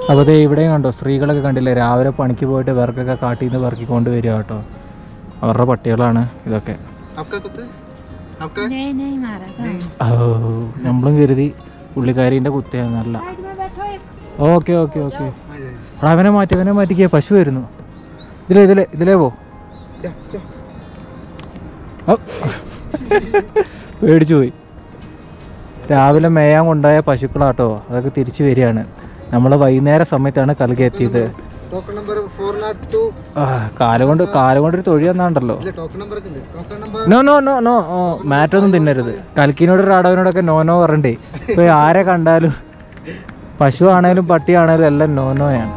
അപ്പോൾ അതേ ഇവിടെയും കണ്ടോ സ്ത്രീകളൊക്കെ കണ്ടില്ലേ രാവിലെ പണിക്ക് പോയിട്ട് വിറക്കൊക്കെ കാട്ടിൽ നിന്ന് വിറക്കിക്കൊണ്ട് കൊണ്ടുവരിക കേട്ടോ. അവരുടെ പട്ടികളാണ് ഇതൊക്കെ. നമ്മളും കരുതി. പുള്ളിക്കാരിന്റെ കുത്തിയാന്നല്ല ഓക്കെ ഓക്കെ ഓക്കെ. അവനെ മാറ്റി അവനെ മാറ്റിക്കേ പശു വരുന്നു. ഇതിലേ ഇതിലേ ഇതിലേ പോ. പേടിച്ചു പോയി. രാവിലെ മേയാൻ കൊണ്ടായ പശുക്കളാട്ടോ അതൊക്കെ തിരിച്ചു വരികയാണ്. നമ്മൾ വൈകുന്നേര സമയത്താണ് കൽക എത്തിയത് കാലുകൊണ്ട് നമ്പർ ഫോർ നാട്ട് ടു ആ, കാൽ കൊണ്ട് കാൽ കൊണ്ടൊരു തൊഴി number no no no no ഓ മാറ്റൊന്നും തിന്നരുത്. കൽക്കിനോട് റാടവനോടൊക്കെ നോ നോ ഇപ്പൊ ആരെ കണ്ടാലും പശു ആണേലും പട്ടി ആണേലും എല്ലാം നോ നോയാണ്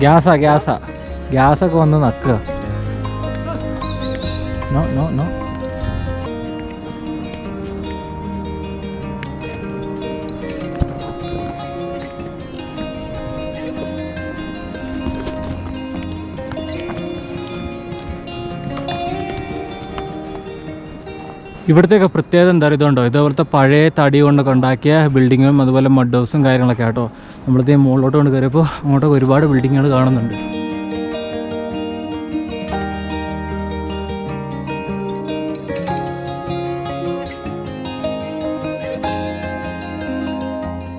ഗ്യാസാ ഗ്യാസാ. ഗ്യാസൊക്കെ വന്ന് നക്കുക. നോ നോ നോ ഇവിടുത്തെയൊക്കെ പ്രത്യേകത എന്താ പറയുക ഇതുണ്ടോ? ഇതേപോലത്തെ പഴയ തടി കൊണ്ടൊക്കെ ഉണ്ടാക്കിയ ബിൽഡിങ്ങും അതുപോലെ മഡ് ഹൗസും കാര്യങ്ങളൊക്കെ ആട്ടോ. നമ്മളിത് മുകളിലോട്ട് കൊണ്ട് കയറിയപ്പോൾ അങ്ങോട്ടൊക്കെ ഒരുപാട് ബിൽഡിങ്ങുകൾ കാണുന്നുണ്ട്.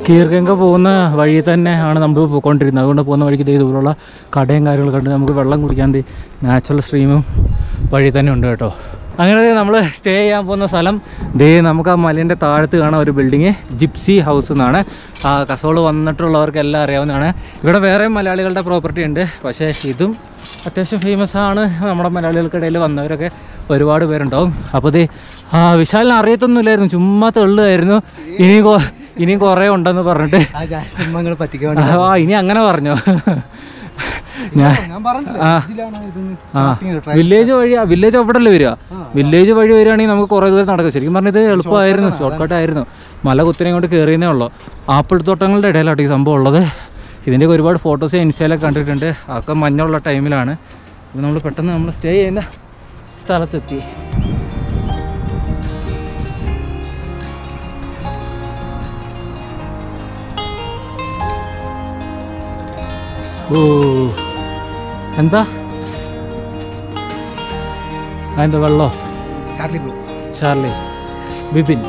കീർഗംഗ പോകുന്ന വഴി തന്നെ ആണ് നമ്മൾ പോയിക്കൊണ്ടിരുന്നത്. അതുകൊണ്ട് പോകുന്ന വഴിക്ക് ഇതുപോലുള്ള കടയും കാര്യങ്ങളൊക്കെ ഉണ്ട്. നമുക്ക് വെള്ളം കുടിക്കാൻ നാച്ചുറൽ സ്ട്രീമും വഴി തന്നെ ഉണ്ട് കേട്ടോ. അങ്ങനെ നമ്മൾ സ്റ്റേ ചെയ്യാൻ പോകുന്ന സ്ഥലം. ദേ നമുക്ക് ആ മലേന്റെ താഴത്ത് കാണാൻ ഒരു ബിൽഡിങ് ജിപ്സി ഹൗസ് എന്നാണ്. ആ കസോൾ വന്നിട്ടുള്ളവർക്ക് എല്ലാം അറിയാവുന്നതാണ്. ഇവിടെ വേറെയും മലയാളികളുടെ പ്രോപ്പർട്ടി ഉണ്ട്. പക്ഷേ ഇതും അത്യാവശ്യം ഫേമസ് ആണ്. നമ്മുടെ മലയാളികൾക്കിടയിൽ വന്നവരൊക്കെ ഒരുപാട് പേരുണ്ടാവും. അപ്പോൾ ദേ ആ വിശാലിനെ അറിയത്തൊന്നുമില്ലായിരുന്നു. ചുമ്മാ തെള്ളുമായിരുന്നു ഇനി ഇനിയും കുറേ ഉണ്ടെന്ന് പറഞ്ഞിട്ട്. ആ ഇനി അങ്ങനെ പറഞ്ഞോ. ഞാൻ വില്ലേജ് വഴി വില്ലേജ് അവിടെ അല്ലേ വരിക? വില്ലേജ് വഴി വരികയാണെങ്കിൽ നമുക്ക് കുറേ ദൂരം നടക്കും. ശരിക്കും പറഞ്ഞത് എളുപ്പമായിരുന്നു ഷോർട്ട് കട്ട് ആയിരുന്നു. മല കുത്തിനെ കൊണ്ട് കയറിയതേ ഉള്ളൂ. ആപ്പിൾ തോട്ടങ്ങളുടെ ഇടയിലാട്ടോ ഈ സംഭവം ഉള്ളത്. ഇതിന്റെ ഒരുപാട് ഫോട്ടോസ് ഇൻസ്റ്റയിലൊക്കെ കണ്ടിട്ടുണ്ട്. അതൊക്കെ മഞ്ഞുള്ള ടൈമിലാണ് ഇത് നമ്മൾ പെട്ടെന്ന് നമ്മൾ സ്റ്റേ ചെയ്യുന്ന സ്ഥലത്തെത്തി. ഓ എന്താ അതിന്റെ വെള്ളോ ചാർലി ബ്ലൂ ചാർലി ബിപിൻ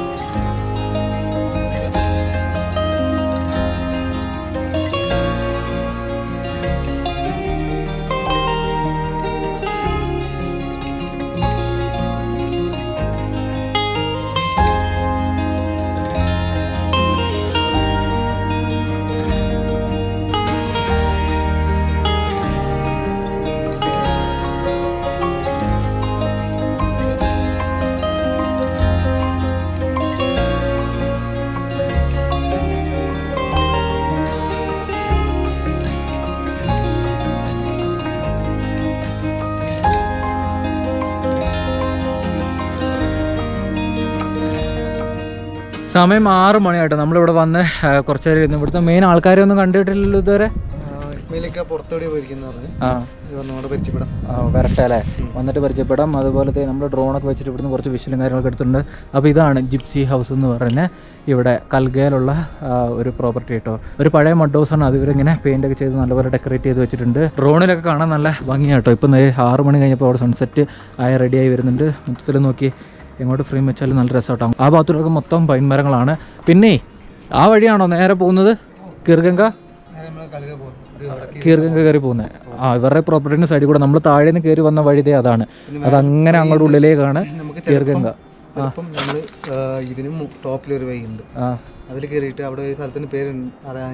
സമയം ആറ് മണിയായിട്ട്. നമ്മളിവിടെ വന്ന് കുറച്ചു നേരം ഇരുന്നു. ഇവിടുത്തെ മെയിൻ ആൾക്കാരെ ഒന്നും കണ്ടിട്ടില്ലല്ലോ ഇതുവരെ? വരട്ടെ അല്ലേ? വന്നിട്ട് പരിചയപ്പെടാം. അതുപോലെ തന്നെ നമ്മൾ ഡ്രോണൊക്കെ വെച്ചിട്ട് ഇവിടുന്ന് കുറച്ച് വിഷലും കാര്യങ്ങളൊക്കെ എടുത്തിട്ടുണ്ട്. അപ്പോൾ ഇതാണ് ജിപ്സി ഹൗസ് എന്ന് പറഞ്ഞ ഇവിടെ കൽഗയിലുള്ള ഒരു പ്രോപ്പർട്ടി കേട്ടോ. ഒരു പഴയ മഡ് ഹൗസാണ് അത് ഇവരിങ്ങനെ പെയിന്റ് ഒക്കെ ചെയ്ത് നല്ലപോലെ ഡെക്കറേറ്റ് ചെയ്ത് വെച്ചിട്ടുണ്ട്. ഡ്രോണിലൊക്കെ കാണാൻ നല്ല ഭംഗിയാട്ടോ ഇപ്പം ആറ് മണി കഴിഞ്ഞപ്പോൾ അവിടെ സൺസെറ്റ് ആയി റെഡിയായി വരുന്നുണ്ട്. മൊത്തത്തിൽ നോക്കി എങ്ങോട്ട് ഫ്രെയിം വെച്ചാലും നല്ല രസമാട്ടോ ആ ഭാഗത്തൂടൊക്കെ മൊത്തം പൈൻ മരങ്ങളാണ്. പിന്നെ ആ വഴിയാണോ നേരെ പോകുന്നത്? കീർഗംഗ? കീർഗംഗ കയറി പോകുന്നത്. ആ ഇവരുടെ പ്രോപ്പർട്ടിന്റെ സൈഡിൽ കൂടെ നമ്മൾ താഴെ നിന്ന് കയറി വന്ന വഴിതേ അതാണ്. അത് അങ്ങനെ അങ്ങോട്ട് ഉള്ളിലേക്കാണ് കീർഗംഗ. ചിലപ്പം നമ്മൾ ഇതിനും ടോപ്പിൽ ഒരു വഴി ഉണ്ട് അതിൽ കയറിയിട്ട് അവിടെ ഒരു സ്ഥലത്തിന് പേര്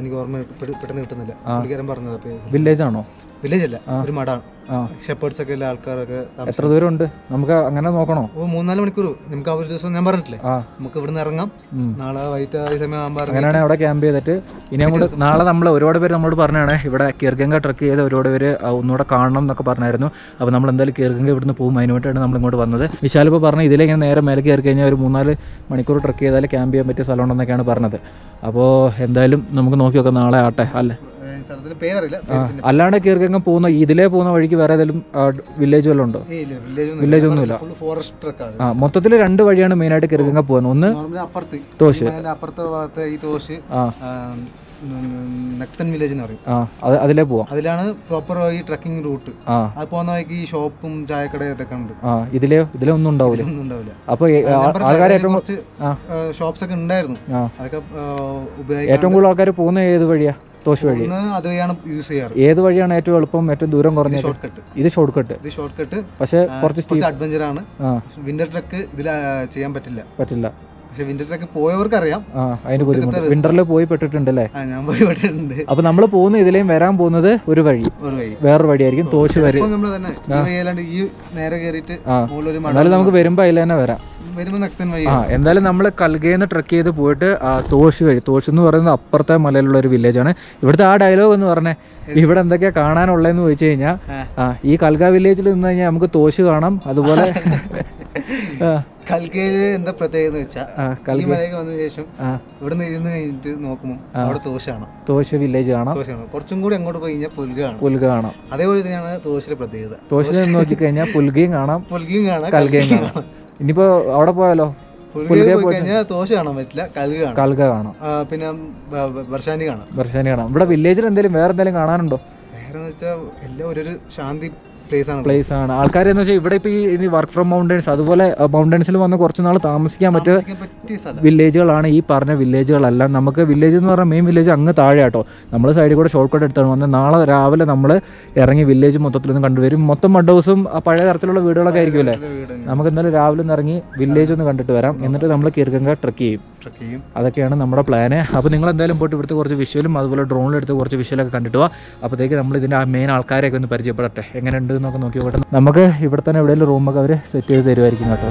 എനിക്ക് ഓർമ്മ പെട്ടെന്ന് കിട്ടുന്നില്ല. പുള്ളിക്കാരൻ പറഞ്ഞത് പേര്. വില്ലേജ് ആണോ? വില്ലേജ് അല്ല ഒരു മടാണ് ഷെപ്പേർഡ്സ് ഒക്കെ ഉള്ള ആൾക്കാരൊക്കെ എത്ര ദൂരം ഉണ്ട് നമുക്ക് അങ്ങനെ നോക്കണോ? ഓ മൂന്നാൽ മണിക്കൂർ. നമുക്ക് ആ ഒരു ദിവസം ഞാൻ പറഞ്ഞിട്ടില്ലേ? നമുക്ക് ഇവിടുന്ന് ഇറങ്ങാം. നാളെ വൈകിട്ട് ഈ സമയം ആകുമ്പോൾ അങ്ങനെയാണെങ്കിൽ അവിടെ ക്യാമ്പ് ചെയ്തിട്ട്. ഇനി അങ്ങോട്ട് നാളെ നമ്മൾ ഒരുപാട് പേര് നമ്മളോട് പറഞ്ഞാണ് ഇവിടെ കീർഗംഗ ട്രക്ക് ചെയ്ത് ഒരുപാട് പേര് ഒന്നുകൂടെ കാണണം എന്നൊക്കെ പറഞ്ഞായിരുന്നു. അപ്പോൾ നമ്മൾ എന്തായാലും കീർഗംഗ ഇവിടുന്ന് പോകും. അതിന് വേണ്ടിയിട്ടാണ് നമ്മൾ ഇങ്ങോട്ട് വന്നത്. വിശാൽ ഇപ്പോൾ പറഞ്ഞു ഇതിലേക്ക് നേരെ മേലെ കയറി കഴിഞ്ഞാൽ ഒരു മൂന്നാൽ മണിക്കൂർ ട്രക്ക് ചെയ്താൽ ക്യാമ്പ് ചെയ്യാൻ പറ്റിയ സ്ഥലമുണ്ടെന്നൊക്കെയാണ് പറഞ്ഞത്. അപ്പോൾ എന്തായാലും നമുക്ക് നോക്കി നോക്കാം നാളെ ആട്ടെ അല്ലേ? സ്ഥലത്തിന് പേരറിയില്ല. അല്ലാണ്ട് കീർഗംഗ പോകുന്ന ഇതിലേ പോകുന്ന വഴിക്ക് വേറെ ഏതെങ്കിലും വില്ലേജ് വല്ലതും ഉണ്ടോ വില്ലേജ് ഒന്നും ട്രക്കാണ് ആ മൊത്തത്തിൽ രണ്ട് വഴിയാണ് മെയിൻ ആയിട്ട് കീർഗംഗ പോകുന്നത്. ഒന്ന് അപ്പുറത്ത്. തോശ്. അപ്പുറത്തെ ഭാഗത്തെ ഈ തോശ് ആ നക്തൻ വില്ലേജ് എന്ന് പറയും. അത് അതിലേ പോവാം. അതിലാണ് പ്രോപ്പർ ആയി ട്രക്കിംഗ് റൂട്ട് ആ. അത് പോകുന്ന വഴിക്ക് ഈ ഷോപ്പും ചായക്കട ഇതൊക്കെ ഉണ്ട്. ആ ഇതിലേ ഇതിലെ ഒന്നും ഉണ്ടാവില്ല ഒന്നും ഉണ്ടാവില്ല അപ്പോൾ ആൾക്കാർ ഏറ്റവും കുറച്ച് ഷോപ്സ് ഒക്കെ ഉണ്ടായിരുന്നു. അതൊക്കെ ഉപയോഗിക്കാൻ ഏറ്റവും കൂടുതൽ ആൾക്കാർ പോകുന്ന ഏത് വഴിയാ? തോശ് വഴി? അതുവഴിയാണ് അത് വഴിയാണ് യൂസ് ചെയ്യാറ്. ഏത് വഴിയാണ് ഏറ്റവും എളുപ്പം ഏറ്റവും ദൂരം കുറഞ്ഞത്? ഷോർട്ട് കട്ട് ഇത് ഷോർട്ട് കട്ട് ഇത് ഷോർട്ട് കട്ട് പക്ഷെ കുറച്ച് അഡ്വഞ്ചർ ആണ്. വിന്റർ ട്രക്ക് ഇതിൽ ചെയ്യാൻ പറ്റില്ല. പറ്റില്ല. പക്ഷെ വിന്റർ പോയവർക്ക് അറിയാം ആ അതിന് ബുദ്ധിമുട്ട്. വിന്ററിൽ പോയി പെട്ടിട്ടുണ്ട് അല്ലേ ഞാൻ പോയി പെട്ടിട്ടുണ്ട് അപ്പൊ നമ്മൾ പോകുന്ന ഇതിലേയും വരാൻ പോകുന്നത് ഒരു വഴി. വേറൊരു വഴി. ആയിരിക്കും വഴിയായിരിക്കും തോശ് വരി ഈ നേരെ കയറിയിട്ട് എന്നാലും നമുക്ക് വരുമ്പോ അതിൽ തന്നെ വരാം. എന്തായാലും നമ്മൾ കൽഗേന്ന് ട്രക്ക് ചെയ്ത് പോയിട്ട് തോഷ് വഴി. തോഷ് എന്ന് പറയുന്നത് അപ്പുറത്തെ മലയിലുള്ള ഒരു വില്ലേജ് ആണ് ഇവിടുത്തെ ആ ഡയലോഗ് എന്ന് പറഞ്ഞേ. ഇവിടെ എന്തൊക്കെയാ കാണാനുള്ളതെന്ന് ചോദിച്ചു കഴിഞ്ഞാൽ ഈ കൽഗ വില്ലേജിൽ നിന്ന് കഴിഞ്ഞാൽ നമുക്ക് തോശ് കാണാം. അതുപോലെ കൽക്കയിൽ എന്താ പ്രത്യേകത എന്ന് വെച്ചാൽ ഈ മലയ്ക്ക് വന്ന ശേഷം ഇവിടുന്ന് ഇരുന്ന് കഴിഞ്ഞിട്ട് നോക്കുമ്പോൾ അവിടെ തോശാണ് തോശ വില്ലേജ് കാണാം. തോശാണ് കുറച്ചും കൂടി അങ്ങോട്ട് പോയി കഴിഞ്ഞാൽ പുൽകാണ് പുൽഗ കാണാം. അതേപോലെ തന്നെയാണ് തോശിലെ പ്രത്യേകത. തോഷിൽ നോക്കി കഴിഞ്ഞാൽ പുൽഗയും കാണാം. പുൽകയും കാണാം കൽകയും കാണാം. ഇനിയിപ്പോ അവിടെ പോയാലോ? തോശ കാണാൻ പറ്റില്ല കാണാം. കൽക കാണാം. പിന്നെ ബർഷാനി കാണാം. ബർഷാനി കാണാം. ഇവിടെ വില്ലേജിൽ എന്തെങ്കിലും വേറെ എന്തെങ്കിലും കാണാനുണ്ടോ? വേറെ വെച്ചാൽ എല്ലാം ഒരു ശാന്തി പ്ലേസ് ആണ്. ആൾക്കാർ എന്ന് വെച്ചാൽ ഇവിടെ ഇപ്പോൾ ഈ വർക്ക് ഫ്രം മൗണ്ടൻസ് അതുപോലെ മൗണ്ടൻസിൽ വന്ന് കുറച്ച് നാൾ താമസിക്കാൻ പറ്റിയ വില്ലേജുകളാണ് ഈ പറഞ്ഞ വില്ലേജുകളല്ല നമുക്ക് വില്ലേജ് എന്ന് പറഞ്ഞാൽ മെയിൻ വില്ലേജ് അങ്ങ് താഴെ കേട്ടോ നമ്മൾ സൈഡിൽ കൂടെ ഷോർട്ട് കട്ട് എടുത്താണ്. വന്നത് നാളെ രാവിലെ നമ്മൾ ഇറങ്ങി വില്ലേജ് മൊത്തത്തിലൊന്നും കണ്ടുവരും. മൊത്തം മഡ് ഹൗസും പഴയ തരത്തിലുള്ള വീടുകളൊക്കെ ആയിരിക്കും അല്ലേ നമുക്ക് എന്തായാലും രാവിലെ ഒന്ന് ഇറങ്ങി വില്ലേജ് ഒന്ന് കണ്ടിട്ട് വരാം. എന്നിട്ട് നമ്മൾ കീർഗംഗ ട്രക്ക് ചെയ്യും. ട്രക്ക് ചെയ്യും. അതൊക്കെയാണ് നമ്മുടെ പ്ലാന് അപ്പോൾ നിങ്ങൾ എന്തായാലും പോയിട്ട് ഇവിടുത്തെ കുറച്ച് വിഷ്വലും അതുപോലെ ഡ്രോണിലെടുത്ത് കുറച്ച് വിഷ്വലൊക്കെ കണ്ടിട്ട് പോവാം അപ്പോഴത്തേക്ക് നമ്മൾ ഇതിന്റെ ആ മെയിൻ ആൾക്കാരെയൊക്കെ ഒന്ന് പരിചയപ്പെടട്ടെ. എങ്ങനെയുണ്ട് എന്നൊക്കെ നോക്കി നമുക്ക് ഇവിടെ തന്നെ എവിടെയെങ്കിലും റൂമൊക്കെ അവർ സെറ്റ് ചെയ്ത് തരുമായിരിക്കും കേട്ടോ.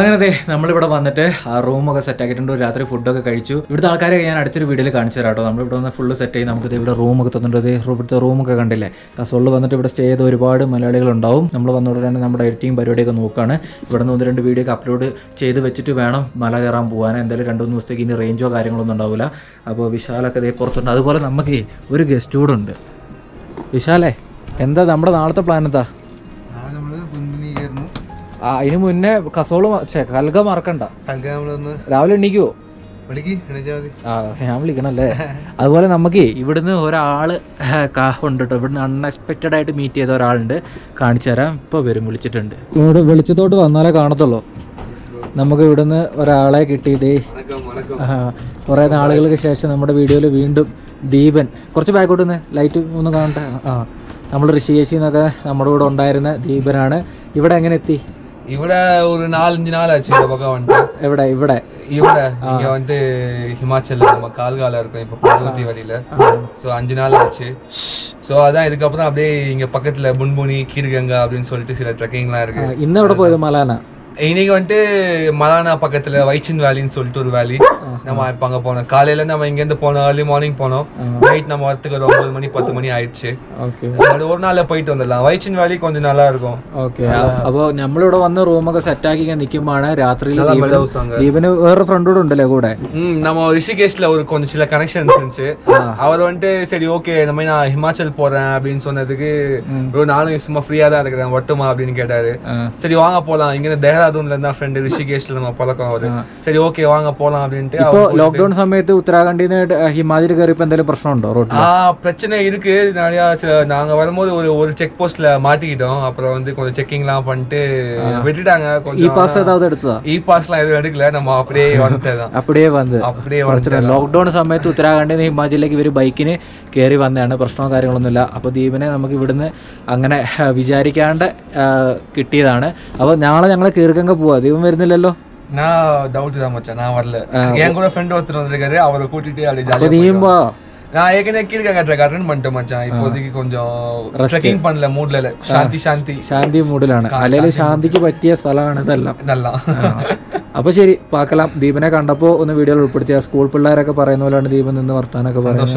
അങ്ങനെ അതെ നമ്മളിവിടെ വന്നിട്ട് ആ റൂമൊക്കെ സെറ്റ് ആക്കിയിട്ടുണ്ട്. രാത്രി ഫുഡൊക്കെ കഴിച്ചു. ഇവിടുത്തെ ആൾക്കാരെ ഞാൻ അടുത്തൊരു വീഡിയോയിൽ കാണിച്ചു തരാം കേട്ടോ. നമ്മളിവിടെ വന്ന് ഫുള്ള് സെറ്റ് ചെയ്ത് നമുക്ക് ഇവിടെ റൂമൊക്കെ തന്നിട്ടുണ്ട്. ഇവിടുത്തെ റൂമൊക്കെ കണ്ടില്ലേ? കസോളിൽ വന്നിട്ട് ഇവിടെ സ്റ്റേ ചെയ്ത ഒരുപാട് മലയാളികളുണ്ടാവും നമ്മൾ തന്നെ നമ്മുടെ എഡിറ്റിംഗ് പരിപാടിയൊക്കെ നോക്കുകയാണ് ഇവിടെ നിന്ന് ഒന്ന് രണ്ട് വീഡിയോ ഒക്കെ അപ്ലോഡ് ചെയ്ത് വെച്ചിട്ട് വേണം മല കയറാൻ പോകാൻ എന്തായാലും രണ്ട് മൂന്ന് ദിവസത്തേക്ക് ഇനി റേഞ്ചോ കാര്യങ്ങളൊന്നും ഉണ്ടാവില്ല അപ്പോൾ വിശാലൊക്കെ ഇതേ പുറത്തുണ്ട്. അതുപോലെ നമുക്ക് ഒരു ഗസ്റ്റ് കൂടെ ഉണ്ട്. വിശാലേ എന്താ നമ്മുടെ നാളത്തെ പ്ലാൻ എന്താ? അതിന് മുന്നേ കസോൾ കൽഗ മറക്കണ്ട. രാവിലെ എണീക്കുവോ ഞാൻ വിളിക്കണല്ലേ? അതുപോലെ നമുക്ക് ഇവിടുന്ന് ഒരാൾ കാ- ഉണ്ട് കേട്ടോ ഇവിടുന്ന് അൺഎക്സ്പെക്റ്റഡ് ആയിട്ട് മീറ്റ് ചെയ്ത ഒരാളുണ്ട്. കാണിച്ചു തരാം. ഇപ്പൊ വരും വിളിച്ചിട്ടുണ്ട്. ഇവിടെ വെളിച്ചത്തോട്ട് വന്നാലേ കാണത്തുള്ളൂ. നമുക്ക് ഇവിടുന്ന് ഒരാളെ കിട്ടിയിട്ടേ കുറേ നാളുകൾക്ക് ശേഷം നമ്മുടെ വീഡിയോയിൽ വീണ്ടും ദീപൻ. കുറച്ച് ബാക്കോട്ട് നിന്ന് ലൈറ്റ് ഒന്ന് കാണട്ടെ? ആ നമ്മൾ ഋഷികേശി എന്നൊക്കെ നമ്മുടെ കൂടെ ഉണ്ടായിരുന്ന ദീപനാണ്. ഇവിടെ എങ്ങനെ എത്തി? ഇവിടെ ஒரு நாலஞ்சு நாள் ஆச்சு இந்த பக்கம் வந்துட்டு എവിടെ ഇവിടെ ഇവിടെ இங்க வந்து ஹிமாச்சல்ல நம்ம கால்கால இருக்கோம் இப்ப பகவதி வழியில சோ அஞ்சு நாள் ஆச்சு சோ அதான் இதுக்கப்புறம் அப்படியே இங்க பக்கத்துல புன்புனி கீர்கங்கா அப்படின்னு சொல்லிட்டு சில ட்ரெக்கிங்லாம் ആ, இருக்கு ഇന്ന് എവിടെ പോയത് മലാന இன்னைக்கு வந்துட்டு மலானா பக்கத்துல வைச்சின் வேலின்னு சொல்லிட்டு ஒரு வேலி நம்ம இப்ப அங்க போனோம் காலையில நம்ம இங்க இருந்து போனோம் ஏர்லி மார்னிங் போனோம் நைட் நம்ம வரத்துக்கு ஒரு ஒன்பது மணி பத்து மணி ஆயிடுச்சு ഓക്കെ அது ஒரு நாள்ல போயிட்டு வந்துடலாம் வைச்சின் வேலி கொஞ்சம் நல்லா இருக்கும் ഓക്കെ അപ്പോൾ നമ്മളിവിടെ വന്ന് റൂമൊക്കെ സെറ്റാക്കി ഇങ്ങനെ നിൽക്കുമ്പോഴാണ് രാത്രിയിൽ நல்லா ദീപന് மெடவுஸ் அங்க ദീപന് വേറെ ഫ്രണ്ട് കൂടെ ഉണ്ടല്ലേ കൂടെ ம் நம்ம ரிஷிகேஷ்ல ஒரு கொஞ்சம் சில கனெக்ஷன்ஸ் இருந்துச்சு அவர் வந்துட்டு சரி ஓகே இந்த மாதிரி நான் ஹிமாச்சல் போறேன் அப்படின்னு சொன்னதுக்கு ஒரு நானும் சும்மா ஃப்ரீயா தான் இருக்கிறேன் வட்டுமா அப்படின்னு கேட்டாரு ആ. சரி வாங்க போலாம் இங்க இருந்து தேஹராதூன்ல இருந்தா ஃப்ரெண்டு ரிஷிகேஷ்ல நம்ம பழக்கம் அவரு சரி ஓகே வாங்க போலாம் அப்படின்ட்டு ഇപ്പോ அவர் கூட்டிட்டு- ലോക്ക്ഡൌൺ സമയത്ത് ഉത്തരാഖണ്ഡിൽ നിന്ന് ഹിമാചൽ കയറിയപ്പോ എന്തെങ്കിലും പ്രശ്നമുണ്ടോ റോഡിൽ ஆ பிரச்சனை இருக்கு நிறைய சில- நாங்க வரும்போது ஒரு ஒரு செக் போஸ்ட்ல மாட்டிக்கிட்டோம் அப்புறம் வந்து கொஞ்சம் செக்கிங்லாம் பண்ணிட்டு விட்டுட்டாங்க ഈ கொஞ்சம் പാസ് ഏതാവത് എടുത്തതാ இ பாஸ்லாம் எதுவும் எடுக்கல நம்ம அப்படியே வந்துட்டதான் അപ്പടിയേ വന്ന് அப்படியே കുറച്ച് வந்துட்டோம் ലോക്ക്ഡൌൺ സമയത്ത് ഉത്തരാഖണ്ഡിൽ നിന്ന് ഹിമാചലിലേക്ക് ഇവർ ബൈക്കിന് കയറി വന്നതാണ് പ്രശ്നമോ കാര്യങ്ങളൊന്നുമില്ല അപ്പോൾ ദീപനെ നമുക്ക് ഇവിടുന്ന് അങ്ങനെ ആ, വിചാരിക്കാണ്ട് ആ, കിട്ടിയതാണ് അപ്പോൾ നാളെ ഞങ്ങൾ കീർക്കങ്ക പോവാ ദീപം വരുന്നില്ലല്ലോ நான் டவுட் தான் மச்சான் நான் வரல என் கூட ஃப்ரெண்ட் ஒருத்தர் வந்திருக்காரு அவரை கூட்டிட்டு அப்படியே അപ്പോൾ ஜாலியா നീയും പോ நான் ஏற்கனவே கீழ்காங்க ட்ரெக் அட்டன் பண்ணிட்டேன் மச்சான் இப்போதைக்கு கொஞ்சம் ட்ரெக்கிங் பண்ணல மூட்ல இல்ல சாந்தி சாந்தி ശാന്തി മൂഡിലാണ് അല്ലെങ്കിൽ ശാന്തിക്ക് പറ്റിയ സ്ഥലമാണ് ഇതെല്ലാം நல்லா അപ്പോൾ ശരി പാക്കലാം. ദീപനെ കണ്ടപ്പോൾ ഒന്ന് വീഡിയോയിൽ ഉൾപ്പെടുത്തിയ സ്കൂൾ പിള്ളേരൊക്കെ പറയുന്ന പോലെയാണ് ദീപൻ നിന്ന് വർത്താനൊക്കെ പറയുന്നത്.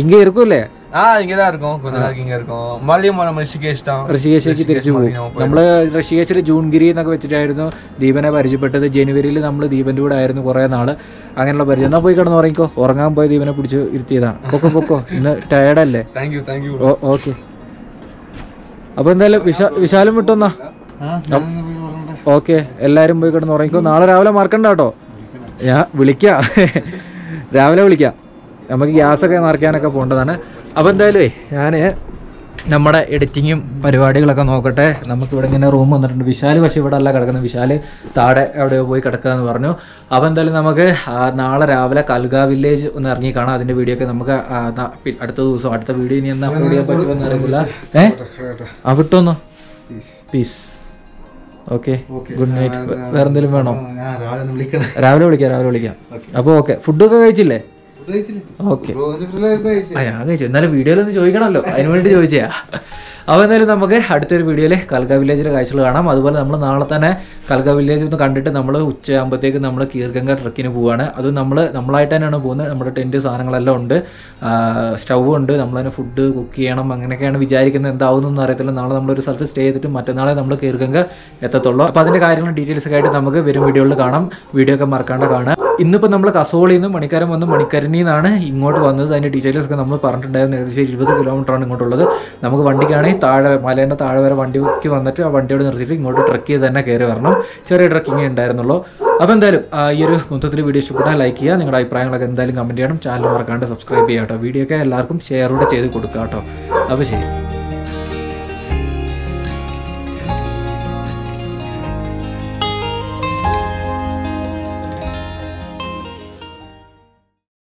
ഇങ്ങനെ ഇരിക്കൂല്ലേ ആ ഋഷികേശിലേക്ക് തിരിച്ചു പോകും. നമ്മൾ ഋഷികേശിൽ ജൂൺഗിരി എന്നൊക്കെ വെച്ചിട്ടായിരുന്നു ദീപനെ പരിചയപ്പെട്ടത്. ജനുവരിയിൽ നമ്മൾ ദീപന്റെ കൂടെ ആയിരുന്നു കുറെ നാൾ. അങ്ങനെയുള്ള പരിചയം. എന്നാ പോയി കിടന്ന് പറയുമ്പോ ഉറങ്ങാൻ പോയി ദീപനെ പിടിച്ചു ഇരുത്തിയതാണ്. പൊക്കോ പൊക്കോ. ഇന്ന് ടയർഡല്ലേ ഓക്കെ. അപ്പൊ എന്തായാലും വിശാലം വിട്ടൊന്നാ. ഓക്കെ എല്ലാവരും പോയി കിടന്ന് ഉറങ്ങിക്കോ. നാളെ രാവിലെ മറക്കണ്ട കേട്ടോ. ഞാൻ വിളിക്കാം. രാവിലെ വിളിക്കാം. നമുക്ക് ഗ്യാസൊക്കെ നിറയ്ക്കാനൊക്കെ പോകേണ്ടതാണ് അപ്പോൾ എന്തായാലും ഞാൻ നമ്മുടെ എഡിറ്റിങ്ങും പരിപാടികളൊക്കെ നോക്കട്ടെ. നമുക്ക് ഇവിടെ ഇങ്ങനെ റൂം വന്നിട്ടുണ്ട്. വിശാൽ പക്ഷേ ഇവിടെ അല്ല കിടക്കുന്നത് വിശാൽ താഴെ എവിടെയോ പോയി കിടക്കുക എന്ന് പറഞ്ഞു. അപ്പോൾ എന്തായാലും നമുക്ക് നാളെ രാവിലെ കൽഗ വില്ലേജ് ഒന്ന് ഇറങ്ങി കാണാം. അതിന്റെ വീഡിയോ ഒക്കെ നമുക്ക് അടുത്ത ദിവസം അടുത്ത വീഡിയോ ഇനി എന്നാ അപ്ലോഡ് ചെയ്യാൻ പറ്റുമെന്ന് അറിയില്ല. ഏ? ആ വിട്ടോന്നോ? പീസ് ഓക്കെ ഗുഡ് നൈറ്റ് വേറെ എന്തെങ്കിലും വേണോ? രാവിലെ വിളിക്കാം രാവിലെ വിളിക്കാം. അപ്പോൾ ഓക്കെ ഫുഡൊക്കെ കഴിച്ചില്ലേ? ഓക്കെ ആ ഞാൻ കഴിച്ചു. എന്നാലും വീഡിയോയിൽ ഒന്ന് ചോദിക്കണമല്ലോ. അതിന് വേണ്ടി ചോദിച്ചാ അപ്പോൾ എന്തായാലും നമുക്ക് അടുത്തൊരു വീഡിയോയിൽ കൽഗ വില്ലേജിലെ കാഴ്ചകൾ കാണാം. അതുപോലെ നമ്മൾ നാളെ തന്നെ കൽഗ വില്ലേജ് ഒന്ന് കണ്ടിട്ട് നമ്മൾ ഉച്ചയാകുമ്പോഴത്തേക്ക് നമ്മൾ കീർഗംഗ ട്രക്കിന് പോവുകയാണ് അത് നമ്മൾ നമ്മളായിട്ട് തന്നെയാണ് പോകുന്നത്. നമ്മുടെ ടെന്റ് സാധനങ്ങളെല്ലാം ഉണ്ട്. സ്റ്റൗ ഉണ്ട്. നമ്മൾ തന്നെ ഫുഡ് കുക്ക് ചെയ്യണം. അങ്ങനെയൊക്കെയാണ് വിചാരിക്കുന്നത്. എന്താവുന്നൊന്നും അറിയത്തില്ല. നാളെ നമ്മളൊരു സ്ഥലത്ത് സ്റ്റേ ചെയ്തിട്ട് മറ്റന്നാളെ നമ്മൾ കീർഗംഗ എത്തത്തുള്ളൂ. അപ്പോൾ അതിന്റെ കാര്യങ്ങളും ഡീറ്റെയിൽസ് ഒക്കെ ആയിട്ട് നമുക്ക് വരും വീഡിയോയിൽ കാണാം. വീഡിയോ ഒക്കെ മറക്കാണ്ട് കാണാം ഇന്നിപ്പോൾ നമ്മൾ കസോളിൽ നിന്ന് മണിക്കാരം വന്ന് മണിക്കരണിൽ നിന്നാണ് ഇങ്ങോട്ട് വന്നത്. അതിന്റെ ഡീറ്റെയിൽസ് ഒക്കെ നമ്മൾ പറഞ്ഞിട്ടുണ്ടായിരുന്നു. ഏകദേശം ഇരുപത് കിലോമീറ്ററാണ് ഇങ്ങോട്ടുള്ളത്. നമുക്ക് വണ്ടിക്കാണെങ്കിൽ താഴെ മലേന്റെ താഴെ വരെ വണ്ടിക്ക് വന്നിട്ട് ആ വണ്ടിയോട് നിർത്തിയിട്ട് ഇങ്ങോട്ട് ട്രക്ക് ചെയ്ത് തന്നെ കയറി വരണം. ചെറിയ ട്രക്കിങ് ഉണ്ടായിരുന്നുള്ളൂ. അപ്പോൾ എന്തായാലും ഈ ഒരു മൊത്തത്തിൽ വീഡിയോ ഇഷ്ടപ്പെട്ടാൽ ലൈക്ക് ചെയ്യുക. നിങ്ങളുടെ അഭിപ്രായങ്ങളൊക്കെ എന്തായാലും കമന്റ് ചെയ്യണം. ചാനൽ മറക്കാണ്ട് സബ്സ്ക്രൈബ് ചെയ്യാം കേട്ടോ. വീഡിയോ ഒക്കെ എല്ലാവർക്കും ഷെയർ കൂടെ ചെയ്ത് കൊടുക്കുക കേട്ടോ. അപ്പോൾ ശരി.